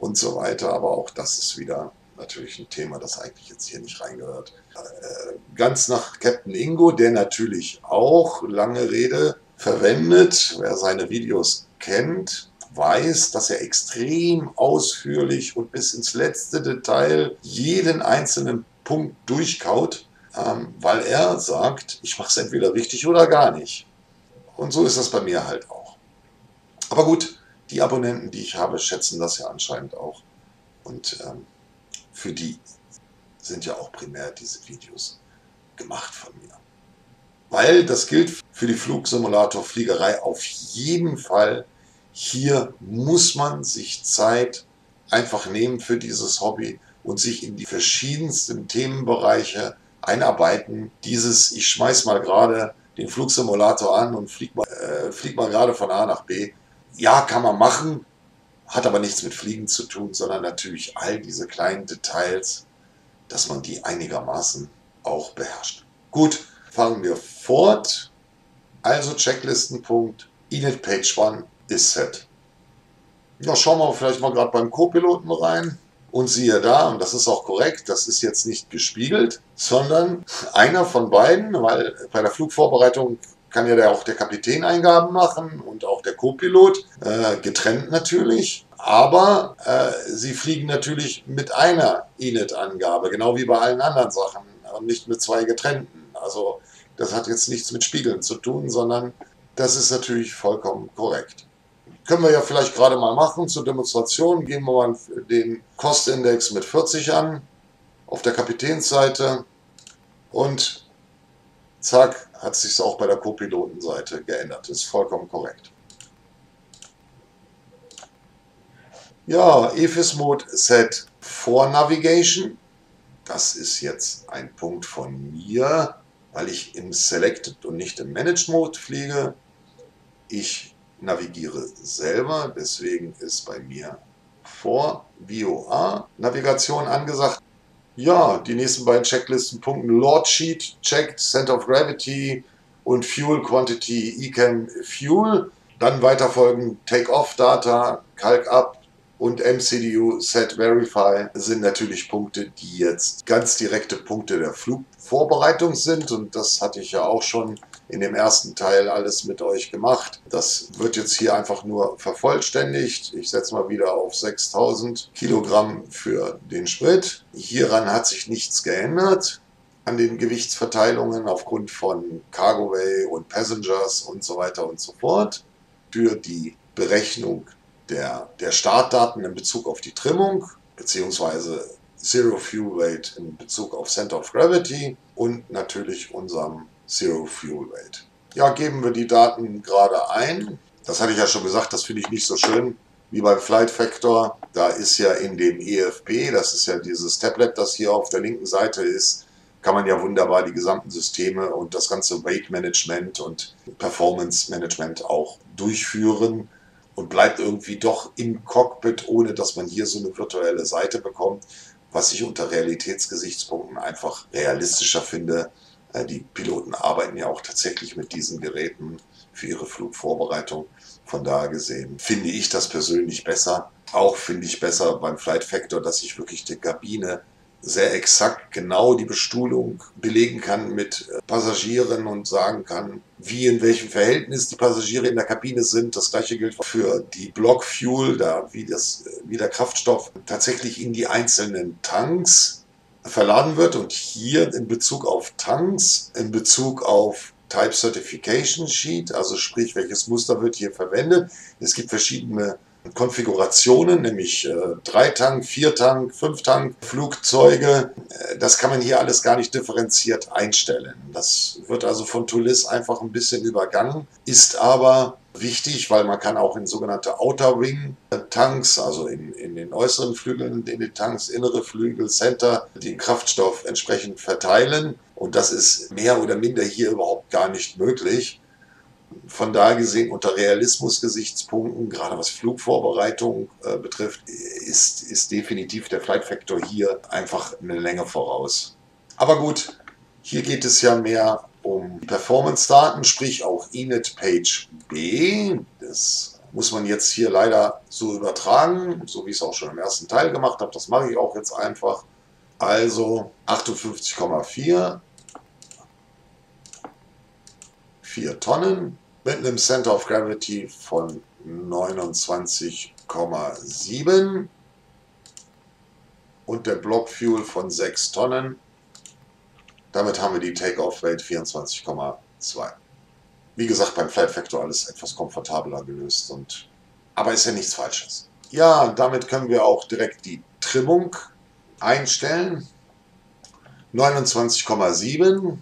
und so weiter. Aber auch das ist wieder natürlich ein Thema, das eigentlich jetzt hier nicht reingehört. Äh, ganz nach Captain Ingo, der natürlich auch lange Rede verwendet. Wer seine Videos kennt, weiß, dass er extrem ausführlich und bis ins letzte Detail jeden einzelnen Punkt durchkaut, ähm, weil er sagt, ich mache es entweder richtig oder gar nicht. Und so ist das bei mir halt auch. Aber gut, die Abonnenten, die ich habe, schätzen das ja anscheinend auch. Und ähm, für die sind ja auch primär diese Videos gemacht von mir. Weil das gilt für die Flugsimulator-Fliegerei auf jeden Fall. Hier muss man sich Zeit einfach nehmen für dieses Hobby und sich in die verschiedensten Themenbereiche einarbeiten. Dieses, ich schmeiß mal gerade den Flugsimulator an und flieg mal, äh, mal gerade von A nach B. Ja, kann man machen, hat aber nichts mit Fliegen zu tun, sondern natürlich all diese kleinen Details, dass man die einigermaßen auch beherrscht. Gut, fahren wir fort. Also Checklistenpunkt, Init Page 1 ist set. Ja, schauen wir vielleicht mal gerade beim Co-Piloten rein. Und siehe da, und das ist auch korrekt, das ist jetzt nicht gespiegelt, sondern einer von beiden, weil bei der Flugvorbereitung kann ja auch der Kapitän Eingaben machen und auch der Co-Pilot, äh, getrennt natürlich. Aber äh, sie fliegen natürlich mit einer Init-Angabe, genau wie bei allen anderen Sachen und nicht mit zwei getrennten. Also das hat jetzt nichts mit Spiegeln zu tun, sondern das ist natürlich vollkommen korrekt. Können wir ja vielleicht gerade mal machen zur Demonstration. Gehen wir mal den Kostindex mit 40 an auf der Kapitänsseite und zack, hat sich auch bei der Co-Pilotenseite geändert. Das ist vollkommen korrekt. Ja, EFIS Mode Set for Navigation. Das ist jetzt ein Punkt von mir, weil ich im Selected und nicht im Managed Mode fliege. Ich navigiere selber, deswegen ist bei mir vor VOA Navigation angesagt. Ja, die nächsten beiden Checklistenpunkte Lord Sheet checkt Center of Gravity und Fuel Quantity Ecam Fuel. Dann weiter folgen Take-Off Data, Calc Up, und MCDU Set Verify sind natürlich Punkte, die jetzt ganz direkte Punkte der Flugvorbereitung sind. Und das hatte ich ja auch schon in dem ersten Teil alles mit euch gemacht. Das wird jetzt hier einfach nur vervollständigt. Ich setze mal wieder auf 6000 Kilogramm für den Sprit. Hieran hat sich nichts geändert an den Gewichtsverteilungen aufgrund von Cargoway und Passengers und so weiter und so fort. Für die Berechnung der, der Startdaten in Bezug auf die Trimmung, beziehungsweise Zero Fuel Weight in Bezug auf Center of Gravity und natürlich unserem Zero Fuel Weight. Ja, geben wir die Daten gerade ein. Das hatte ich ja schon gesagt, das finde ich nicht so schön wie beim Flight Factor. Da ist ja in dem EFB, das ist ja dieses Tablet, das hier auf der linken Seite ist, kann man ja wunderbar die gesamten Systeme und das ganze Weight Management und Performance Management auch durchführen und bleibt irgendwie doch im Cockpit, ohne dass man hier so eine virtuelle Seite bekommt, was ich unter Realitätsgesichtspunkten einfach realistischer finde. Äh, die Piloten arbeiten ja auch tatsächlich mit diesen Geräten für ihre Flugvorbereitung. Von daher gesehen finde ich das persönlich besser. Auch finde ich besser beim Flight Factor, dass ich wirklich die Kabine sehr exakt genau die Bestuhlung belegen kann mit äh, Passagieren und sagen kann, wie in welchem Verhältnis die Passagiere in der Kabine sind. Das gleiche gilt für die Block Fuel, da wie, das, wie der Kraftstoff tatsächlich in die einzelnen Tanks verladen wird. Und hier in Bezug auf Tanks, in Bezug auf Type Certification Sheet, also sprich, welches Muster wird hier verwendet. Es gibt verschiedene Konfigurationen, nämlich äh, Tank, vier Tank, fünf Tank, Flugzeuge. Äh, das kann man hier alles gar nicht differenziert einstellen. Das wird also von Tulis einfach ein bisschen übergangen, ist aber wichtig, weil man kann auch in sogenannte Outer Wing Tanks, also in, in den äußeren Flügeln, in den Tanks, innere Flügel, Center, den Kraftstoff entsprechend verteilen. Und das ist mehr oder minder hier überhaupt gar nicht möglich von daher gesehen unter Realismusgesichtspunkten, gerade was Flugvorbereitung äh, betrifft, ist, ist definitiv der Flight Factor hier einfach eine Länge voraus. Aber gut, hier geht es ja mehr um Performance-Daten, sprich auch Init Page B. Das muss man jetzt hier leider so übertragen, so wie ich es auch schon im ersten Teil gemacht habe. Das mache ich auch jetzt einfach. Also 58,4 4 Tonnen mit einem Center of Gravity von 29,7 und der Block Fuel von 6 Tonnen. Damit haben wir die Take-Off-Weight 24,2. Wie gesagt, beim Flight Factor alles etwas komfortabler gelöst, und, aber ist ja nichts Falsches. Ja, damit können wir auch direkt die Trimmung einstellen. 29,7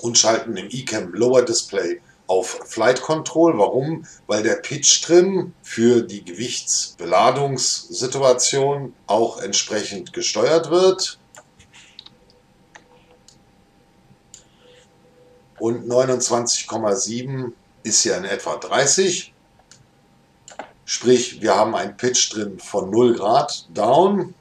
und schalten im eCam Lower Display auf Flight Control. Warum? Weil der Pitch Trim für die Gewichtsbeladungssituation auch entsprechend gesteuert wird. Und 29,7 ist ja in etwa 30. Sprich, wir haben ein Pitch drin von 0 Grad down.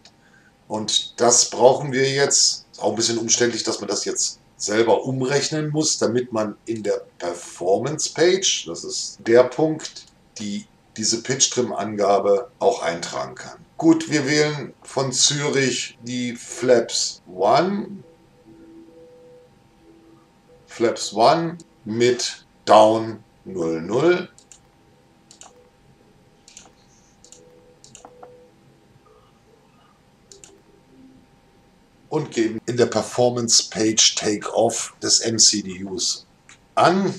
Und das brauchen wir jetzt. Auch ein bisschen umständlich, dass man das jetzt selber umrechnen muss, damit man in der Performance Page, das ist der Punkt, die diese Pitch-Trim-Angabe auch eintragen kann. Gut, wir wählen von Zürich die Flaps 1. Flaps 1 mit Down 00. und in der Performance Page Takeoff des MCDUs an.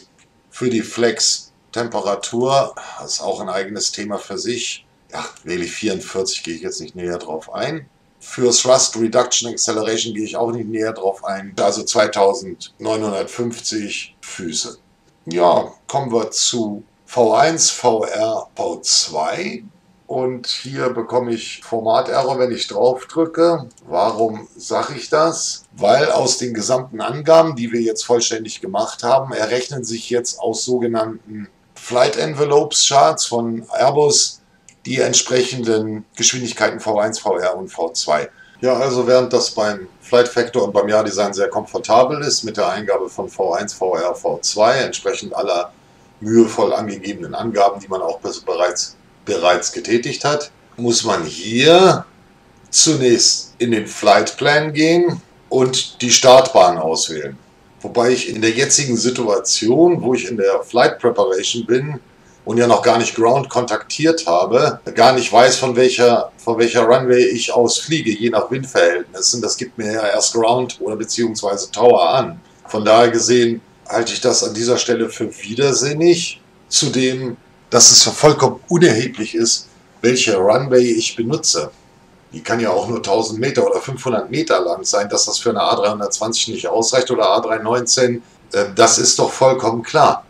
Für die Flex Temperatur, ist auch ein eigenes Thema für sich. Ja, wähle ich 44, gehe ich jetzt nicht näher drauf ein. Für Thrust Reduction Acceleration gehe ich auch nicht näher drauf ein. Also 2950 Füße. Ja, kommen wir zu V1, VR, V2. Und hier bekomme ich Format-Error, wenn ich drauf drücke. Warum sage ich das? Weil aus den gesamten Angaben, die wir jetzt vollständig gemacht haben, errechnen sich jetzt aus sogenannten Flight Envelopes Charts von Airbus die entsprechenden Geschwindigkeiten V1, VR und V2. Ja, also während das beim Flight Factor und beim Jahrdesign sehr komfortabel ist mit der Eingabe von V1, VR, V2, entsprechend aller mühevoll angegebenen Angaben, die man auch bereits, bereits getätigt hat, muss man hier zunächst in den Flight Plan gehen und die Startbahn auswählen. Wobei ich in der jetzigen Situation, wo ich in der Flight Preparation bin und ja noch gar nicht Ground kontaktiert habe, gar nicht weiß, von welcher, von welcher Runway ich aus fliege, je nach Windverhältnissen. Das gibt mir ja erst Ground oder beziehungsweise Tower an. Von daher gesehen halte ich das an dieser Stelle für widersinnig. Zudem, dass es vollkommen unerheblich ist, welche Runway ich benutze die kann ja auch nur 1000 Meter oder 500 Meter lang sein, dass das für eine A320 nicht ausreicht oder A319, äh, das ist doch vollkommen klar.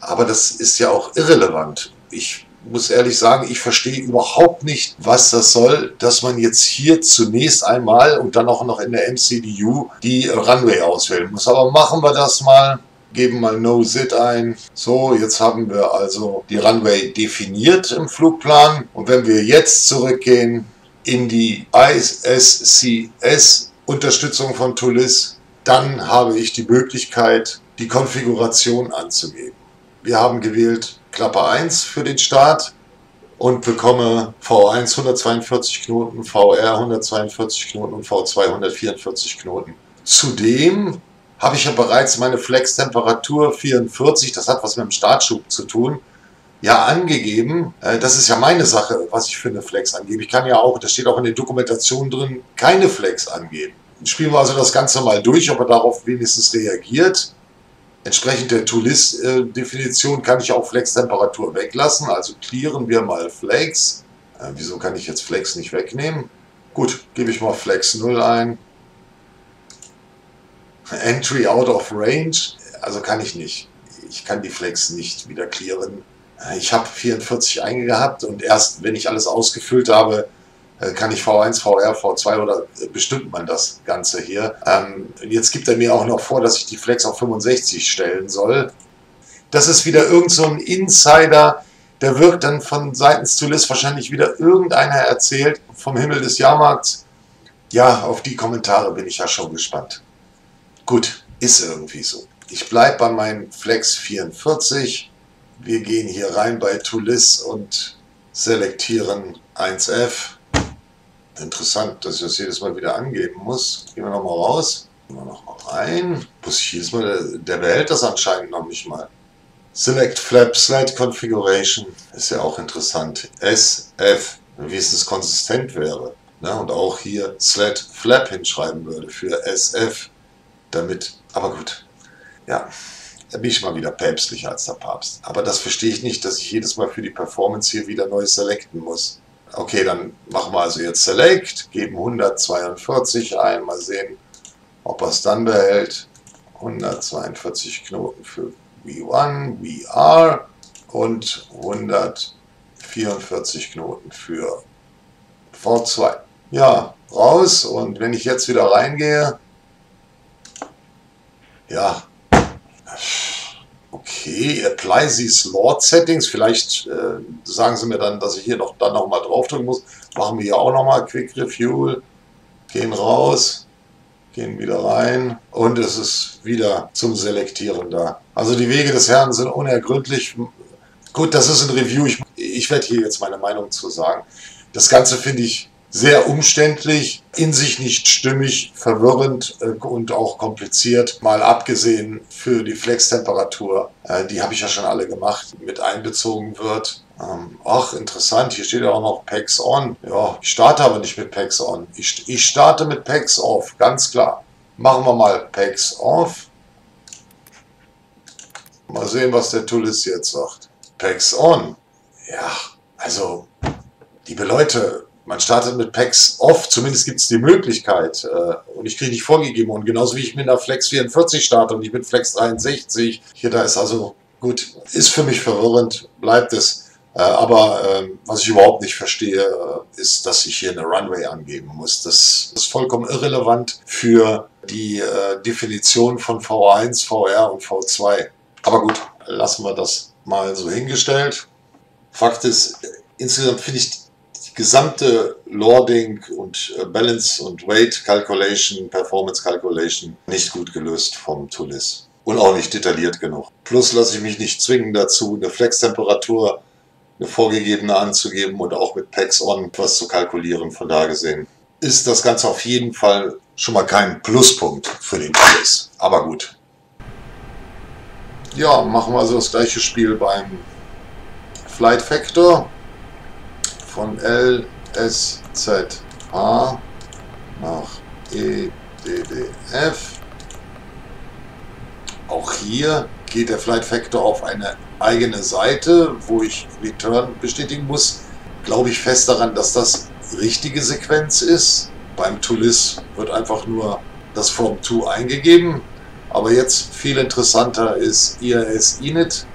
Aber das ist ja auch irrelevant. Ich muss ehrlich sagen, ich verstehe überhaupt nicht, was das soll, dass man jetzt hier zunächst einmal und dann auch noch in der MCDU die Runway auswählen muss. Aber machen wir das mal geben mal No-Sit ein. So, jetzt haben wir also die Runway definiert im Flugplan. Und wenn wir jetzt zurückgehen in die ISCS-Unterstützung von Tulis, dann habe ich die Möglichkeit, die Konfiguration anzugeben. Wir haben gewählt Klappe 1 für den Start und bekomme V1 142 Knoten, VR 142 Knoten und V2 144 Knoten. Zudem habe ich ja bereits meine Flex-Temperatur 44, das hat was mit dem Startschub zu tun, ja angegeben. Äh, das ist ja meine Sache, was ich für eine Flex angebe. Ich kann ja auch, das steht auch in der Dokumentation drin, keine Flex angeben. Spielen wir also das Ganze mal durch, ob er darauf wenigstens reagiert. Entsprechend der Toolis-Definition kann ich auch Flex-Temperatur weglassen. Also clearen wir mal Flex. Äh, wieso kann ich jetzt Flex nicht wegnehmen? Gut, gebe ich mal Flex 0 ein. Entry out of range. Also kann ich nicht. Ich kann die Flex nicht wieder clearen. Ich habe 44 eingehabt und erst wenn ich alles ausgefüllt habe, äh, kann ich V1, VR, V2 oder äh, bestimmt man das Ganze hier. Ähm, jetzt gibt er mir auch noch vor, dass ich die Flex auf 65 stellen soll. Das ist wieder irgend so Insider, der wirkt dann von seitens Zulis wahrscheinlich wieder irgendeiner erzählt vom Himmel des Jahrmarkts. Ja, auf die Kommentare bin ich ja schon gespannt. Gut, ist irgendwie so. Ich bleibe bei meinem Flex 44 wir gehen hier rein bei Tulis und selektieren 1F. Interessant, dass ich das jedes Mal wieder angeben muss. Gehen wir nochmal raus. Gehen wir nochmal rein. Muss ich jedes Mal, der, behält das anscheinend noch nicht mal. Select Flap Slide Configuration ist ja auch interessant. SF, wie es konsistent wäre. Ne? Und auch hier Sled Flap hinschreiben würde für SF. Damit, aber gut. Ja, da bin ich mal wieder päpstlicher als der Papst. Aber das verstehe ich nicht, dass ich jedes Mal für die Performance hier wieder neu selecten muss. Okay, dann machen wir also jetzt Select, geben 142 ein, mal sehen, ob er es dann behält. 142 Knoten für V1, VR und 144 Knoten für V2. Ja, raus und wenn ich jetzt wieder reingehe, ja, Okay, apply these Lord Settings. Vielleicht äh, sagen Sie mir dann, dass ich hier noch dann nochmal draufdrücken muss. Machen wir hier auch nochmal Quick Review. Gehen raus, gehen wieder rein und es ist wieder zum Selektieren da. Also die Wege des Herrn sind unergründlich. Gut, das ist ein Review. Ich, ich werde hier jetzt meine Meinung zu sagen. Das Ganze finde ich sehr umständlich, in sich nicht stimmig, verwirrend äh, und auch kompliziert. Mal abgesehen für die Flex-Temperatur, äh, die habe ich ja schon alle gemacht, mit einbezogen wird. Ähm, ach, interessant, hier steht ja auch noch PAX On. Ja, ich starte aber nicht mit PAX On. Ich, ich starte mit PAX Off, ganz klar. Machen wir mal PAX Off. Mal sehen, was der Tullis jetzt sagt. PAX On. Ja, also, liebe Leute, man startet mit Packs off, zumindest gibt es die Möglichkeit. Äh, und ich kriege nicht vorgegeben. Und genauso wie ich mit einer Flex 44 starte und nicht mit Flex 63. Hier, da ist also gut, ist für mich verwirrend, bleibt es. Äh, aber äh, was ich überhaupt nicht verstehe, äh, ist, dass ich hier eine Runway angeben muss. Das ist vollkommen irrelevant für die äh, Definition von V1, VR und V2. Aber gut, lassen wir das mal so hingestellt. Fakt ist, insgesamt finde ich gesamte Lording und äh, Balance und Weight Calculation, Performance Calculation nicht gut gelöst vom Tulis. und auch nicht detailliert genug. Plus lasse ich mich nicht zwingen dazu, eine Flex-Temperatur, eine vorgegebene anzugeben und auch mit Packs on was zu kalkulieren. Von da gesehen ist das Ganze auf jeden Fall schon mal kein Pluspunkt für den Preis. Aber gut. Ja, machen wir also das gleiche Spiel beim Flight Factor von LSZH nach EDDF. Auch hier geht der Flight Factor auf eine eigene Seite, wo ich Return bestätigen muss. Glaube ich fest daran, dass das richtige Sequenz ist. Beim Toolis wird einfach nur das Form 2 eingegeben. Aber jetzt viel interessanter ist IRS Init.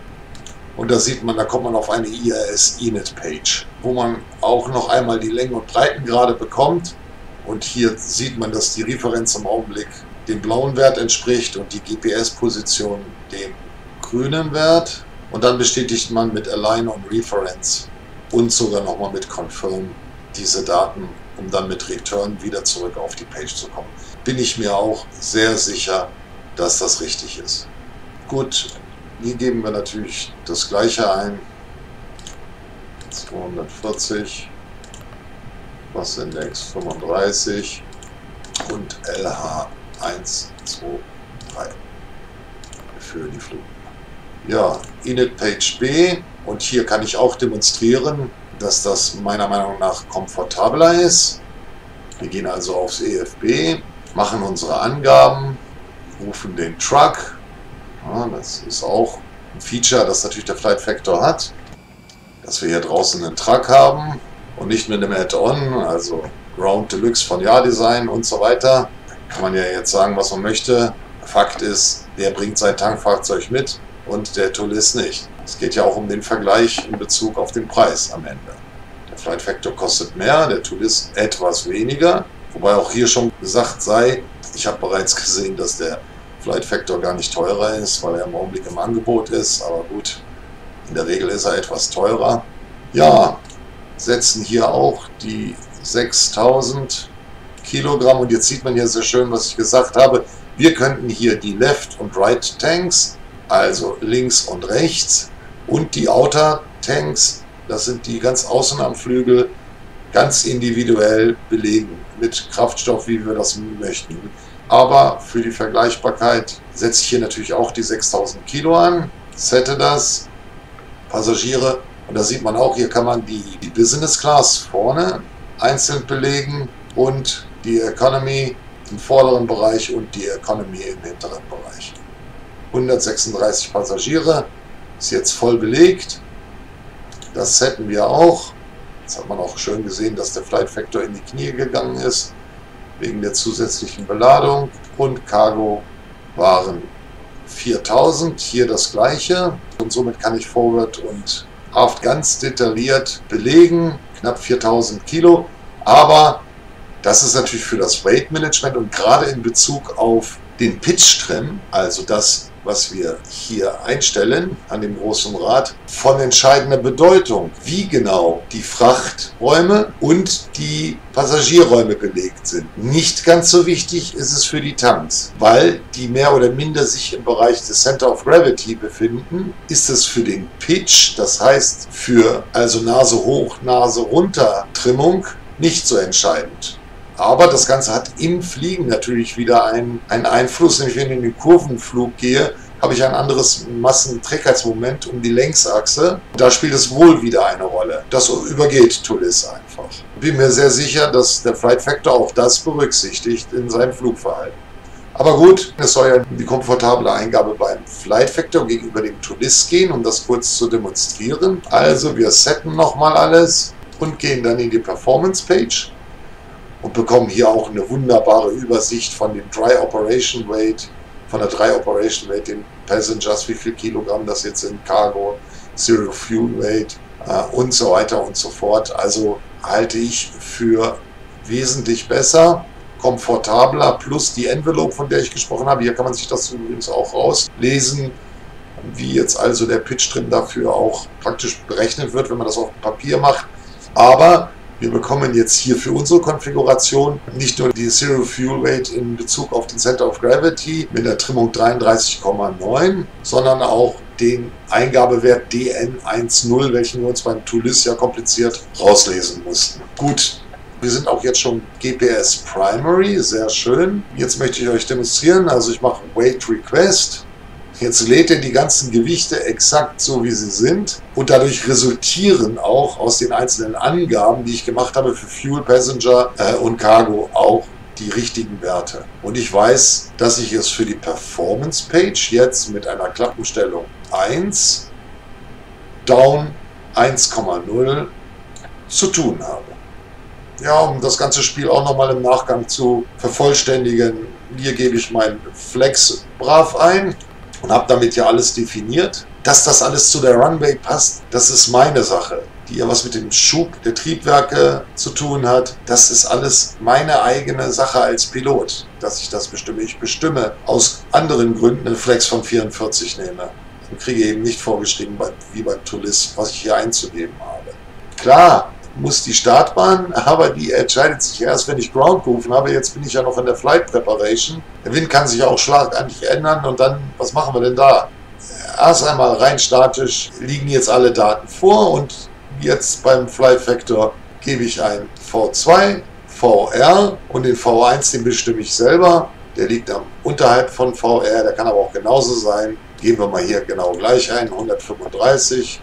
Und da sieht man, da kommt man auf eine IRS Init Page, wo man auch noch einmal die Längen und Breitengrade bekommt. Und hier sieht man, dass die Referenz im Augenblick dem blauen Wert entspricht und die GPS-Position dem grünen Wert. Und dann bestätigt man mit Align on Reference und sogar nochmal mit Confirm diese Daten, um dann mit Return wieder zurück auf die Page zu kommen. Bin ich mir auch sehr sicher, dass das richtig ist. Gut, hier geben wir natürlich das gleiche ein. 240, Index 35 und LH 1, 2, 3 für die Flug. Ja, Init Page B und hier kann ich auch demonstrieren, dass das meiner Meinung nach komfortabler ist. Wir gehen also aufs EFB, machen unsere Angaben, rufen den Truck. Ja, das ist auch ein Feature, das natürlich der Flight Factor hat, dass wir hier draußen einen Truck haben und nicht mit einem Add-on, also Ground Deluxe von Ja Design und so weiter. Kann man ja jetzt sagen, was man möchte. Fakt ist, der bringt sein Tankfahrzeug mit und der Tourist nicht. Es geht ja auch um den Vergleich in Bezug auf den Preis am Ende. Der Flight Factor kostet mehr, der Tourist etwas weniger. Wobei auch hier schon gesagt sei, ich habe bereits gesehen, dass der Flight Factor gar nicht teurer ist, weil er im Augenblick im Angebot ist. Aber gut, in der Regel ist er etwas teurer. Ja, setzen hier auch die 6000 Kilogramm. Und jetzt sieht man hier sehr schön, was ich gesagt habe. Wir könnten hier die Left- und Right-Tanks, also links und rechts, und die Outer-Tanks, das sind die ganz außen am Flügel, ganz individuell belegen mit Kraftstoff, wie wir das möchten. Aber für die Vergleichbarkeit setze ich hier natürlich auch die 6000 Kilo an, sette das, Passagiere, und da sieht man auch, hier kann man die, die Business Class vorne einzeln belegen und die Economy im vorderen Bereich und die Economy im hinteren Bereich. 136 Passagiere, ist jetzt voll belegt. Das hätten wir auch. Jetzt hat man auch schön gesehen, dass der Flight Factor in die Knie gegangen ist, wegen der zusätzlichen Beladung. Und Cargo waren 4000, hier das gleiche. Und somit kann ich Forward und Aft ganz detailliert belegen, knapp 4000 Kilo. Aber das ist natürlich für das Weight Management und gerade in Bezug auf den Pitch Trim, also das, was wir hier einstellen an dem großen Rad, von entscheidender Bedeutung, wie genau die Frachträume und die Passagierräume belegt sind. Nicht ganz so wichtig ist es für die Tanks, weil die mehr oder minder sich im Bereich des Center of Gravity befinden, ist es für den Pitch, das heißt für also Nase hoch, Nase runter Trimmung, nicht so entscheidend. Aber das Ganze hat im Fliegen natürlich wieder einen, einen Einfluss, nämlich wenn ich in den Kurvenflug gehe, habe ich ein anderes Massenträgheitsmoment um die Längsachse. Da spielt es wohl wieder eine Rolle. Das übergeht Tulis einfach. Bin mir sehr sicher, dass der Flight Factor auch das berücksichtigt in seinem Flugverhalten. Aber gut, es soll ja die komfortable Eingabe beim Flight Factor gegenüber dem Tulis gehen, um das kurz zu demonstrieren. Also wir setten nochmal alles und gehen dann in die Performance Page und bekommen hier auch eine wunderbare Übersicht von dem Dry Operation Weight, von der Dry Operation Weight, den Passengers, wie viel Kilogramm das jetzt sind, Cargo, Zero Fuel Weight äh, und so weiter und so fort. Also halte ich für wesentlich besser, komfortabler, plus die Envelope, von der ich gesprochen habe. Hier kann man sich das übrigens auch rauslesen, wie jetzt also der Pitch drin dafür auch praktisch berechnet wird, wenn man das auf Papier macht. Aber Wir bekommen jetzt hier für unsere Konfiguration nicht nur die Zero Fuel Weight in Bezug auf den Center of Gravity mit der Trimmung 33,9, sondern auch den Eingabewert DN10, welchen wir uns beim Toolis ja kompliziert rauslesen mussten. Gut, wir sind auch jetzt schon GPS Primary, sehr schön. Jetzt möchte ich euch demonstrieren, also ich mache Weight Request. Jetzt lädt er die ganzen Gewichte exakt so, wie sie sind. Und dadurch resultieren auch aus den einzelnen Angaben, die ich gemacht habe für Fuel, Passenger äh, und Cargo, auch die richtigen Werte. Und ich weiß, dass ich es für die Performance Page jetzt mit einer Klappenstellung 1, Down 1,0 zu tun habe. Ja, um das ganze Spiel auch nochmal im Nachgang zu vervollständigen, hier gebe ich mein Flex brav ein und habe damit ja alles definiert. Dass das alles zu der Runway passt, das ist meine Sache, die ja was mit dem Schub der Triebwerke zu tun hat. Das ist alles meine eigene Sache als Pilot, dass ich das bestimme. Ich bestimme aus anderen Gründen einen Flex von 44 nehme und kriege eben nicht vorgeschrieben, wie beim Toulis, was ich hier einzugeben habe. Klar, muss die Startbahn, aber die entscheidet sich erst, wenn ich Ground gerufen habe. Jetzt bin ich ja noch in der Flight Preparation. Der Wind kann sich auch schlagartig ändern und dann, was machen wir denn da? Erst einmal rein statisch liegen jetzt alle Daten vor und jetzt beim Flight Factor gebe ich ein V2, VR und den V1, den bestimme ich selber. Der liegt am unterhalb von VR, der kann aber auch genauso sein. Geben wir mal hier genau gleich ein, 135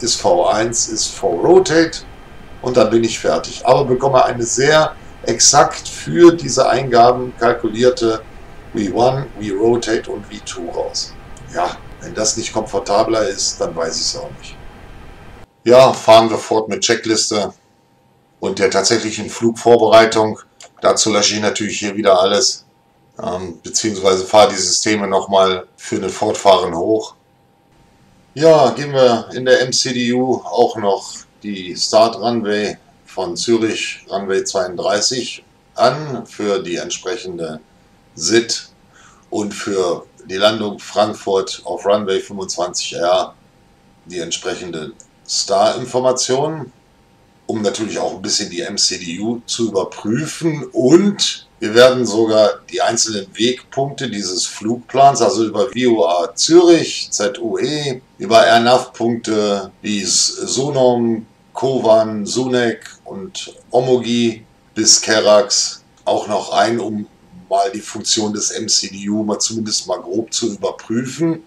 ist V1, ist V-Rotate und dann bin ich fertig. Aber bekomme eine sehr exakt für diese Eingaben kalkulierte V1, V-Rotate und V2 raus. Ja, wenn das nicht komfortabler ist, dann weiß ich es auch nicht. Ja, fahren wir fort mit Checkliste und der tatsächlichen Flugvorbereitung. Dazu lösche ich natürlich hier wieder alles, ähm, beziehungsweise fahre die Systeme nochmal für ein Fortfahren hoch. Ja, gehen wir in der MCDU auch noch die Start Runway von Zürich Runway 32 an für die entsprechende SIT und für die Landung Frankfurt auf Runway 25R die entsprechende Star-Information, um natürlich auch ein bisschen die MCDU zu überprüfen. Und wir werden sogar die einzelnen Wegpunkte dieses Flugplans, also über VOA Zürich, ZUE, über RNAV-Punkte wie Sonom, Kovan, Sunek und Omogi bis Kerax auch noch ein, um mal die Funktion des MCDU mal zumindest mal grob zu überprüfen,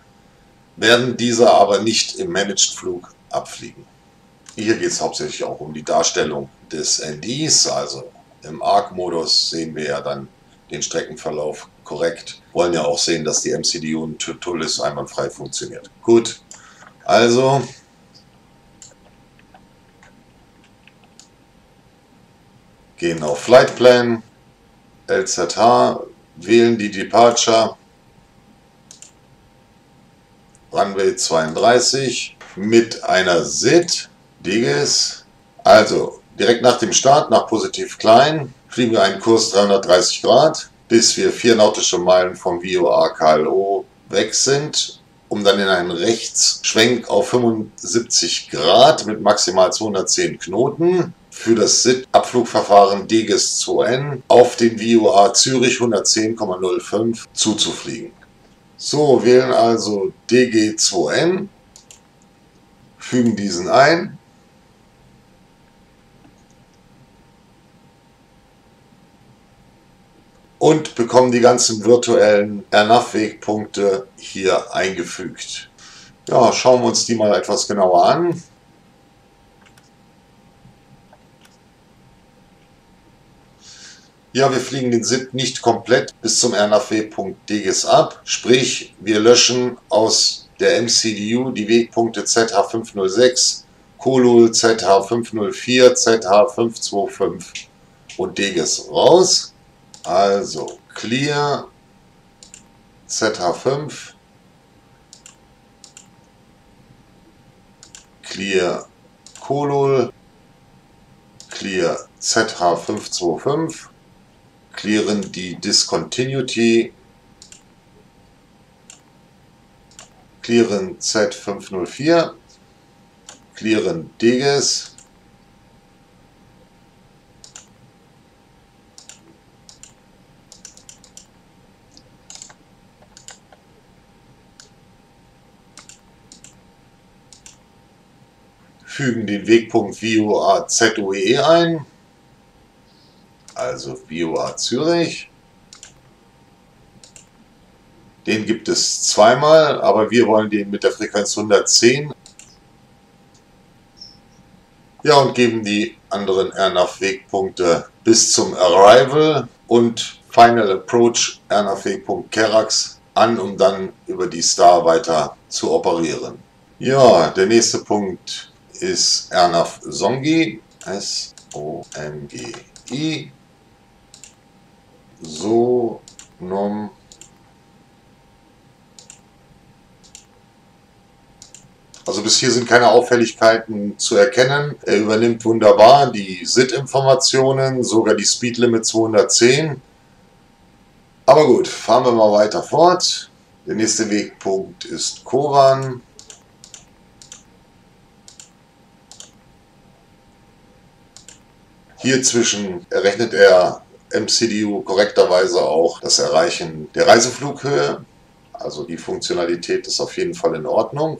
werden diese aber nicht im Managed-Flug abfliegen. Hier geht es hauptsächlich auch um die Darstellung des NDs, also im ARC-Modus sehen wir ja dann den Streckenverlauf korrekt. Wollen ja auch sehen, dass die MCDU und Tulis einwandfrei funktioniert. Gut, also gehen auf Flight Plan, LZH, wählen die Departure, Runway 32 mit einer SID, Diges, also direkt nach dem Start, nach positiv klein, fliegen wir einen Kurs 330 Grad, bis wir 4 nautische Meilen vom VOA KLO weg sind, um dann in einen Rechtsschwenk auf 75 Grad mit maximal 210 Knoten für das SIT-Abflugverfahren DGIS 2N auf den VOA Zürich 110,05 zuzufliegen. So, wählen also DG2N, fügen diesen ein. Und bekommen die ganzen virtuellen RNAV-Wegpunkte hier eingefügt. Ja, schauen wir uns die mal etwas genauer an. Ja, wir fliegen den SIP nicht komplett bis zum RNAV-Punkt ab, sprich wir löschen aus der MCDU die Wegpunkte ZH506, Kolul, ZH504, ZH525 und DGIS raus. Also clear ZH5, clear Kolul, clear ZH525 clearen die Discontinuity, clearen Z504, clearen Deges, fügen den Wegpunkt VUAZUE ein also VOA Zürich. Den gibt es zweimal, aber wir wollen den mit der Frequenz 110. Ja, und geben die anderen RNAV-Wegpunkte bis zum Arrival und Final Approach RNAV-Wegpunkt Kerax an, um dann über die Star weiter zu operieren. Ja, der nächste Punkt ist Ernaf Songi, S-O-N-G-I, So Nom Also bis hier sind keine Auffälligkeiten zu erkennen. Er übernimmt wunderbar die SID-Informationen, sogar die Speedlimit 210. Aber gut, fahren wir mal weiter fort. Der nächste Wegpunkt ist Koran. Hier zwischen errechnet er MCDU korrekterweise auch das Erreichen der Reiseflughöhe. Also die Funktionalität ist auf jeden Fall in Ordnung.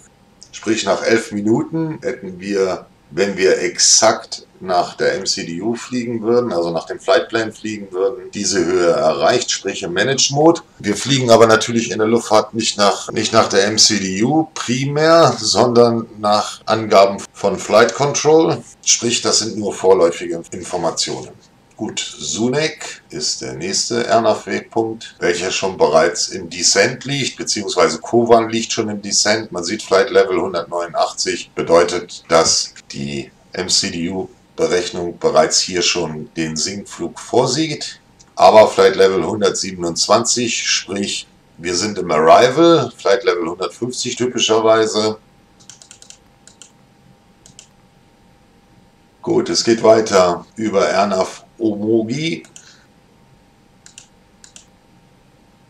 Sprich, nach elf Minuten hätten wir, wenn wir exakt nach der MCDU fliegen würden, also nach dem Flightplan fliegen würden, diese Höhe erreicht, sprich im Managed Mode. Wir fliegen aber natürlich in der Luftfahrt nicht nach, nicht nach der MCDU primär, sondern nach Angaben von Flight Control, sprich das sind nur vorläufige Informationen. Gut, Sunek ist der nächste RNAV-Wegpunkt, welcher schon bereits im Descent liegt, beziehungsweise Kovan liegt schon im Descent. Man sieht Flight Level 189, bedeutet, dass die MCDU-Berechnung bereits hier schon den Sinkflug vorsieht. Aber Flight Level 127, sprich wir sind im Arrival, Flight Level 150 typischerweise. Gut, es geht weiter über RNAV Omogi,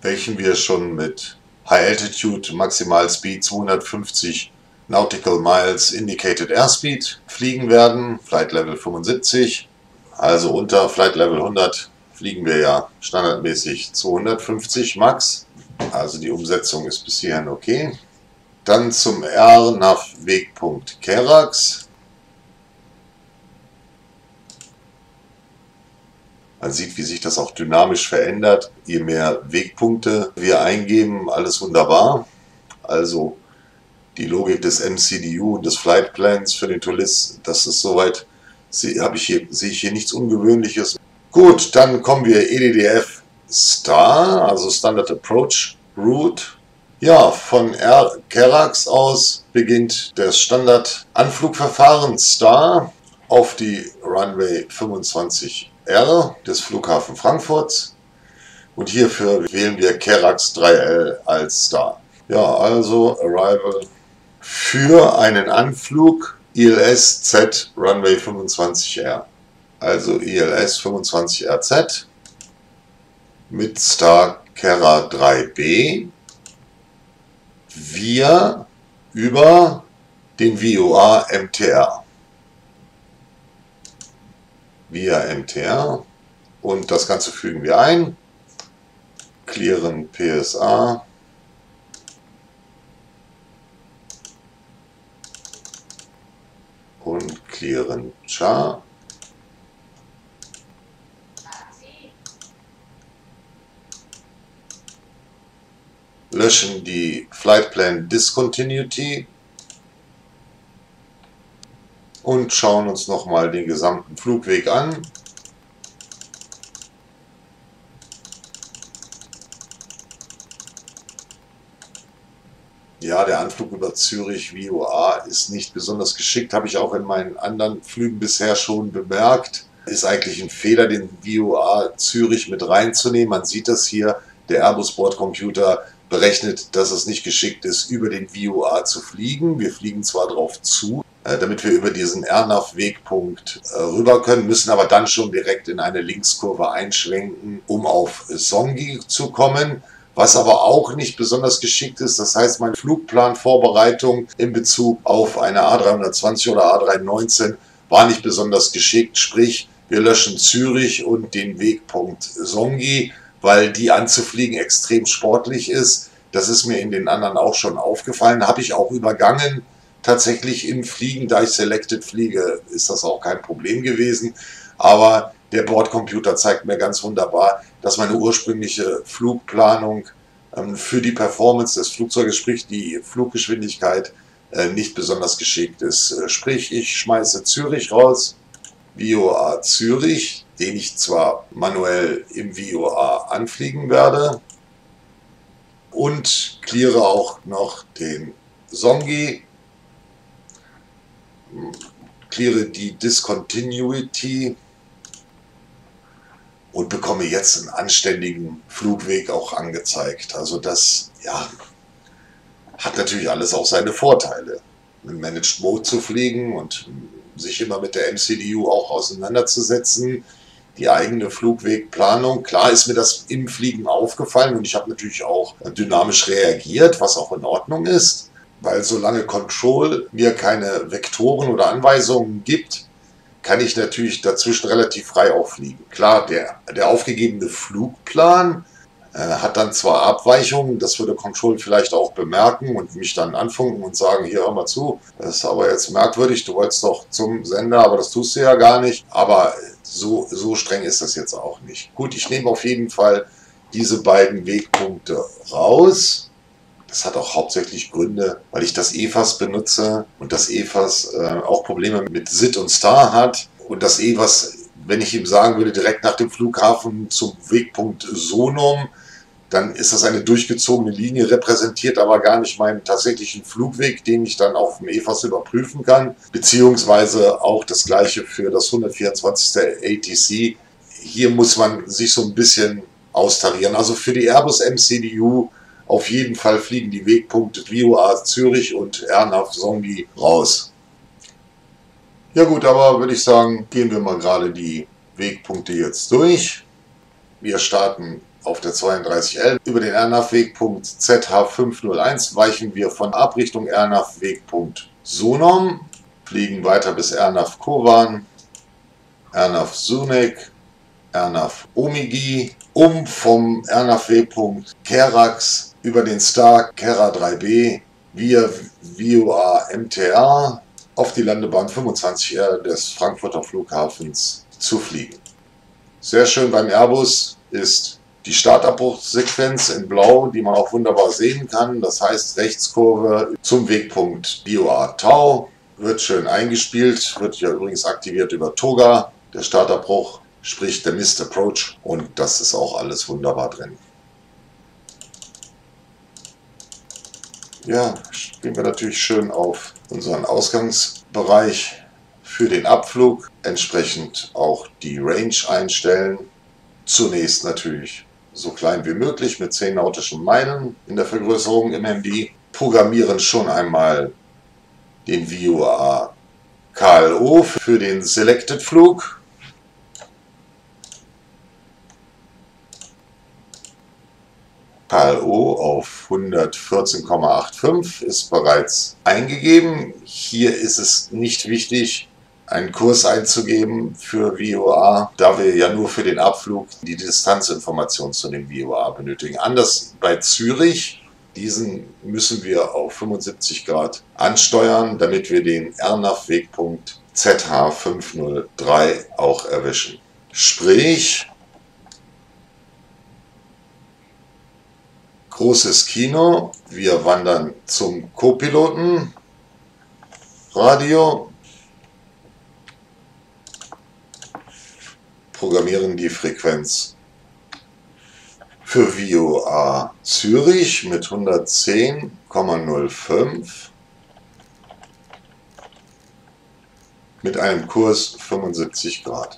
welchen wir schon mit High Altitude Maximal Speed 250 Nautical Miles Indicated Airspeed fliegen werden, Flight Level 75. Also unter Flight Level 100 fliegen wir ja standardmäßig 250 Max. Also die Umsetzung ist bis hierhin okay. Dann zum RNAV-Wegpunkt Kerax. Man sieht, wie sich das auch dynamisch verändert. Je mehr Wegpunkte wir eingeben, alles wunderbar. Also die Logik des MCDU und des Flight Plans für den Toulis, das ist soweit, habe ich hier, sehe ich hier nichts Ungewöhnliches. Gut, dann kommen wir EDDF Star, also Standard Approach Route. Ja, von R Kerax aus beginnt das Standard Anflugverfahren Star auf die Runway 25 R des Flughafen Frankfurt und hierfür wählen wir Kerax 3L als Star. Ja, also Arrival für einen Anflug ILS Z Runway 25R. Also ILS 25RZ mit Star Kera 3B. Wir über den VOA MTR via MTR und das Ganze fügen wir ein, clearen PSA, und clearen char. Löschen die Flight Plan Discontinuity und schauen uns nochmal den gesamten Flugweg an. Ja, der Anflug über Zürich VOA ist nicht besonders geschickt, habe ich auch in meinen anderen Flügen bisher schon bemerkt. Ist eigentlich ein Fehler, den VOA Zürich mit reinzunehmen. Man sieht das hier, der Airbus Bordcomputer berechnet, dass es nicht geschickt ist, über den VOA zu fliegen. Wir fliegen zwar drauf zu, damit wir über diesen Ernaf-Wegpunkt äh, rüber können, müssen aber dann schon direkt in eine Linkskurve einschwenken, um auf Songi zu kommen. Was aber auch nicht besonders geschickt ist, das heißt, meine Flugplanvorbereitung in Bezug auf eine A320 oder A319 war nicht besonders geschickt. Sprich, wir löschen Zürich und den Wegpunkt Songi, weil die anzufliegen extrem sportlich ist. Das ist mir in den anderen auch schon aufgefallen, habe ich auch übergangen tatsächlich im Fliegen. Da ich Selected fliege, ist das auch kein Problem gewesen. Aber der Bordcomputer zeigt mir ganz wunderbar, dass meine ursprüngliche Flugplanung ähm, für die Performance des Flugzeuges, sprich die Fluggeschwindigkeit, äh, nicht besonders geschickt ist. Äh, sprich, ich schmeiße Zürich raus, VOA Zürich, den ich zwar manuell im VOA anfliegen werde, und cleare auch noch den Songi, cleare die Discontinuity und bekomme jetzt einen anständigen Flugweg auch angezeigt. Also das, ja, hat natürlich alles auch seine Vorteile. Mit Managed Mode zu fliegen und sich immer mit der MCDU auch auseinanderzusetzen, die eigene Flugwegplanung. Klar ist mir das im Fliegen aufgefallen und ich habe natürlich auch dynamisch reagiert, was auch in Ordnung ist, weil solange Control mir keine Vektoren oder Anweisungen gibt, kann ich natürlich dazwischen relativ frei auffliegen. Klar, der, der aufgegebene Flugplan äh, hat dann zwar Abweichungen, das würde Control vielleicht auch bemerken und mich dann anfunken und sagen, hier hör mal zu, das ist aber jetzt merkwürdig, du wolltest doch zum Sender, aber das tust du ja gar nicht. Aber so, so streng ist das jetzt auch nicht. Gut, ich nehme auf jeden Fall diese beiden Wegpunkte raus das hat auch hauptsächlich Gründe, weil ich das EFAS benutze und das EFAS äh, auch Probleme mit SIT und Star hat. Und das EFAS, wenn ich ihm sagen würde, direkt nach dem Flughafen zum Wegpunkt Sonum, dann ist das eine durchgezogene Linie, repräsentiert aber gar nicht meinen tatsächlichen Flugweg, den ich dann auf dem EFAS überprüfen kann. Beziehungsweise auch das gleiche für das 124. ATC. Hier muss man sich so ein bisschen austarieren. Also für die Airbus MCDU auf jeden Fall fliegen die Wegpunkte VOA Zürich und Ernaf Songi raus. Ja gut, aber würde ich sagen, gehen wir mal gerade die Wegpunkte jetzt durch. Wir starten auf der 32L. Über den Ernaf-Wegpunkt ZH501 weichen wir von ab Richtung Ernaf-Wegpunkt Sunom, fliegen weiter bis Ernaf Kovan, Ernaf Sunek, Ernaf Omigi, um vom Ernaf-Wegpunkt Kerax über den Star Kera 3B via VOA MTR auf die Landebahn 25R des Frankfurter Flughafens zu fliegen. Sehr schön beim Airbus ist die Startabbruchsequenz in Blau, die man auch wunderbar sehen kann. Das heißt Rechtskurve zum Wegpunkt VOA Tau wird schön eingespielt, wird ja übrigens aktiviert über Toga, der Startabbruch, sprich der Mist Approach und das ist auch alles wunderbar drin. Ja, gehen wir natürlich schön auf unseren Ausgangsbereich für den Abflug, entsprechend auch die Range einstellen. Zunächst natürlich so klein wie möglich mit 10 nautischen Meilen in der Vergrößerung im MD. Programmieren schon einmal den VOA KLO für den Selected Flug KLO auf 114,85 ist bereits eingegeben. Hier ist es nicht wichtig, einen Kurs einzugeben für VOA, da wir ja nur für den Abflug die Distanzinformation zu dem VOA benötigen. Anders bei Zürich, diesen müssen wir auf 75 Grad ansteuern, damit wir den RNAV-Wegpunkt ZH503 auch erwischen. Sprich, großes Kino. Wir wandern zum Co-Piloten. Radio. Programmieren die Frequenz für VOA Zürich mit 110,05 mit einem Kurs 75 Grad.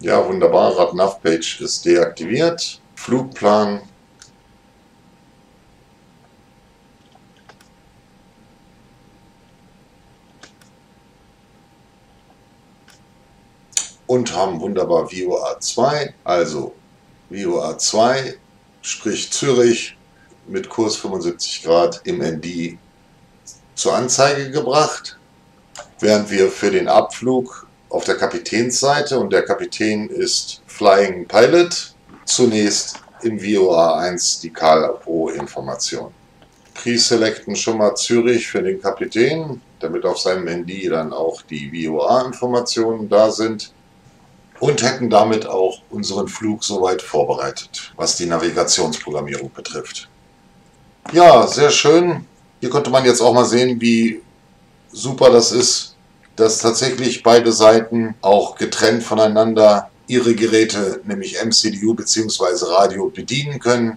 Ja, wunderbar. RadNav-Page ist deaktiviert. Flugplan. Und haben wunderbar VOA 2, also VOA 2, sprich Zürich mit Kurs 75 Grad im ND zur Anzeige gebracht, während wir für den Abflug auf der Kapitänsseite und der Kapitän ist Flying Pilot. Zunächst im VOA 1 die KLO-Information. Pre-selecten schon mal Zürich für den Kapitän, damit auf seinem Handy dann auch die VOA-Informationen da sind und hätten damit auch unseren Flug soweit vorbereitet, was die Navigationsprogrammierung betrifft. Ja, sehr schön. Hier konnte man jetzt auch mal sehen, wie super das ist, dass tatsächlich beide Seiten auch getrennt voneinander ihre Geräte, nämlich MCDU bzw. Radio, bedienen können.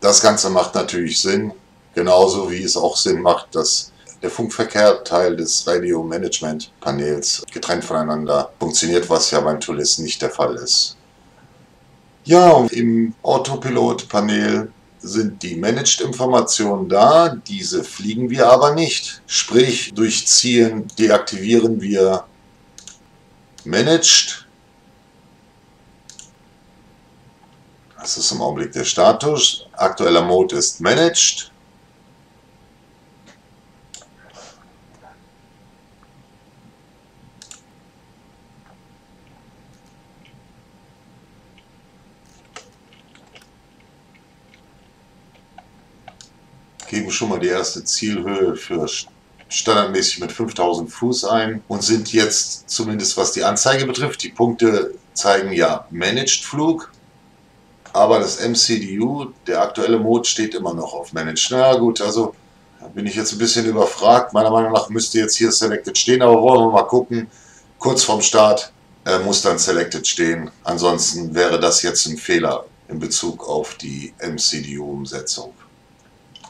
Das Ganze macht natürlich Sinn, genauso wie es auch Sinn macht, dass der Funkverkehr Teil des Radio-Management-Panels getrennt voneinander funktioniert, was ja beim Toolis nicht der Fall ist. Ja, im Autopilot-Panel sind die Managed-Informationen da, diese fliegen wir aber nicht. Sprich, durch Ziehen deaktivieren wir Managed. Das ist im Augenblick der Status. Aktueller Mode ist Managed. Geben schon mal die erste Zielhöhe für standardmäßig mit 5000 Fuß ein und sind jetzt zumindest was die Anzeige betrifft. Die Punkte zeigen ja Managed Flug, aber das MCDU, der aktuelle Mode, steht immer noch auf Managed. Na gut, also bin ich jetzt ein bisschen überfragt. Meiner Meinung nach müsste jetzt hier Selected stehen, aber wollen wir mal gucken. Kurz vorm Start äh, muss dann Selected stehen. Ansonsten wäre das jetzt ein Fehler in Bezug auf die MCDU-Umsetzung.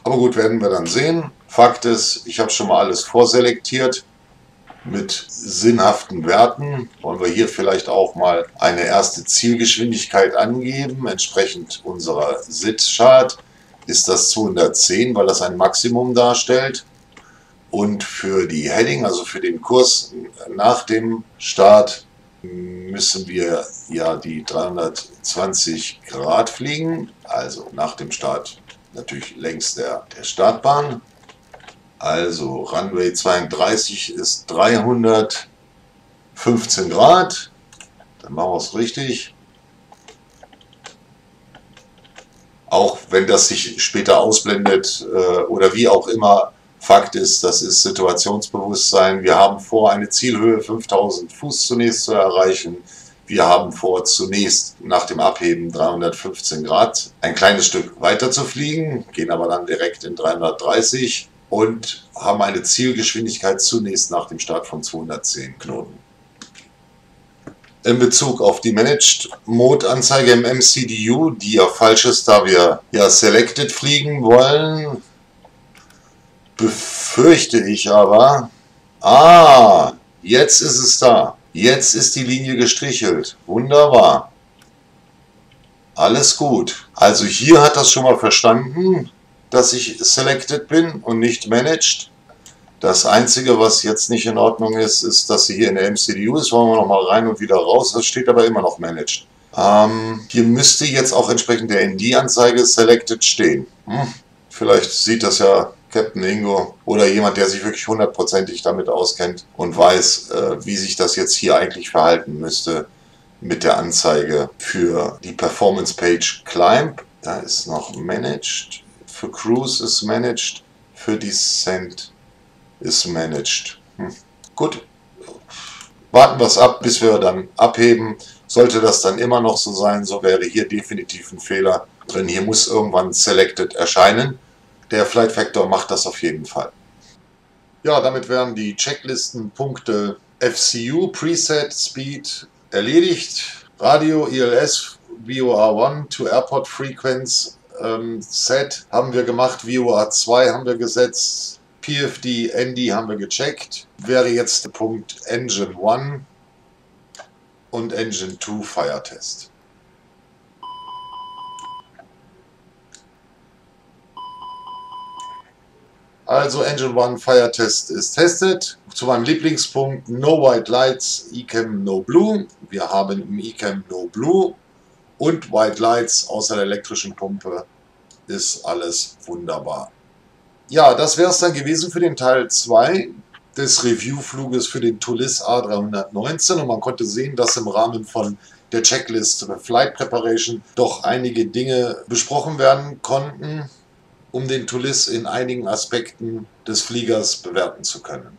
Aber gut, werden wir dann sehen. Fakt ist, ich habe schon mal alles vorselektiert mit sinnhaften Werten. Wollen wir hier vielleicht auch mal eine erste Zielgeschwindigkeit angeben, entsprechend unserer SIT-Chart ist das 210, weil das ein Maximum darstellt. Und für die Heading, also für den Kurs nach dem Start, müssen wir ja die 320 Grad fliegen, also nach dem Start natürlich längs der, der Startbahn. Also Runway 32 ist 315 Grad. Dann machen wir es richtig. Auch wenn das sich später ausblendet äh, oder wie auch immer, Fakt ist, das ist Situationsbewusstsein. Wir haben vor, eine Zielhöhe 5000 Fuß zunächst zu erreichen. Wir haben vor, zunächst nach dem Abheben 315 Grad ein kleines Stück weiter zu fliegen, gehen aber dann direkt in 330 und haben eine Zielgeschwindigkeit zunächst nach dem Start von 210 Knoten. In Bezug auf die Managed Mode Anzeige im MCDU, die ja falsch ist, da wir ja Selected fliegen wollen, befürchte ich aber, ah, jetzt ist es da. Jetzt ist die Linie gestrichelt. Wunderbar. Alles gut. Also hier hat das schon mal verstanden, dass ich selected bin und nicht managed. Das Einzige, was jetzt nicht in Ordnung ist, ist, dass sie hier in der MCDU ist. Wollen wir noch mal rein und wieder raus. Das steht aber immer noch managed. Ähm, hier müsste jetzt auch entsprechend der ND-Anzeige selected stehen. Hm, vielleicht sieht das ja Captain Ingo oder jemand, der sich wirklich hundertprozentig damit auskennt und weiß, äh, wie sich das jetzt hier eigentlich verhalten müsste mit der Anzeige für die Performance Page Climb. Da ist noch Managed. Für Cruise ist Managed. Für Descent ist Managed. Hm. Gut. Warten wir es ab, bis wir dann abheben. Sollte das dann immer noch so sein, so wäre hier definitiv ein Fehler drin. Hier muss irgendwann Selected erscheinen. Der Flight Factor macht das auf jeden Fall. Ja, damit wären die Checklistenpunkte FCU, Preset, Speed erledigt. Radio, ILS, VOR1 to Airport Frequency ähm, Set haben wir gemacht, VOR2 haben wir gesetzt, PFD, ND haben wir gecheckt. Wäre jetzt der Punkt Engine 1 und Engine 2 Fire Also Engine One Fire Test ist testet. Zu meinem Lieblingspunkt No White Lights, Ecam No Blue. Wir haben im Ecam No Blue und White Lights außer der elektrischen Pumpe ist alles wunderbar. Ja, das wäre es dann gewesen für den Teil 2 des Review-Fluges für den Tulis A319 und man konnte sehen, dass im Rahmen von der Checklist Flight Preparation doch einige Dinge besprochen werden konnten, um den Tulis in einigen Aspekten des Fliegers bewerten zu können.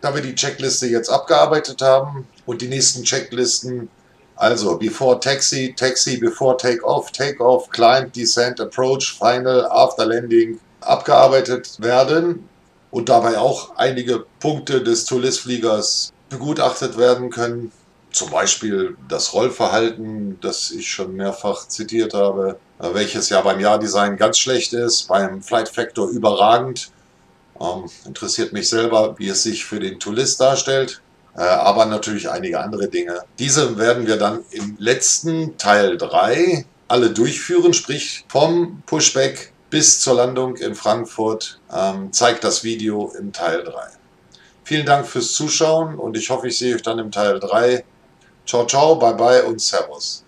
Da wir die Checkliste jetzt abgearbeitet haben und die nächsten Checklisten, also Before Taxi, Taxi, Before Takeoff, Takeoff, Climb, Descent, Approach, Final, After Landing, abgearbeitet werden und dabei auch einige Punkte des Tulis-Fliegers begutachtet werden können. Zum Beispiel das Rollverhalten, das ich schon mehrfach zitiert habe, welches ja beim Jahrdesign ganz schlecht ist, beim Flight Factor überragend. Ähm, interessiert mich selber, wie es sich für den Toolist darstellt, äh, aber natürlich einige andere Dinge. Diese werden wir dann im letzten Teil 3 alle durchführen, sprich vom Pushback bis zur Landung in Frankfurt ähm, zeigt das Video im Teil 3. Vielen Dank fürs Zuschauen und ich hoffe, ich sehe euch dann im Teil 3. Ciao, ciao, bye bye und Servus.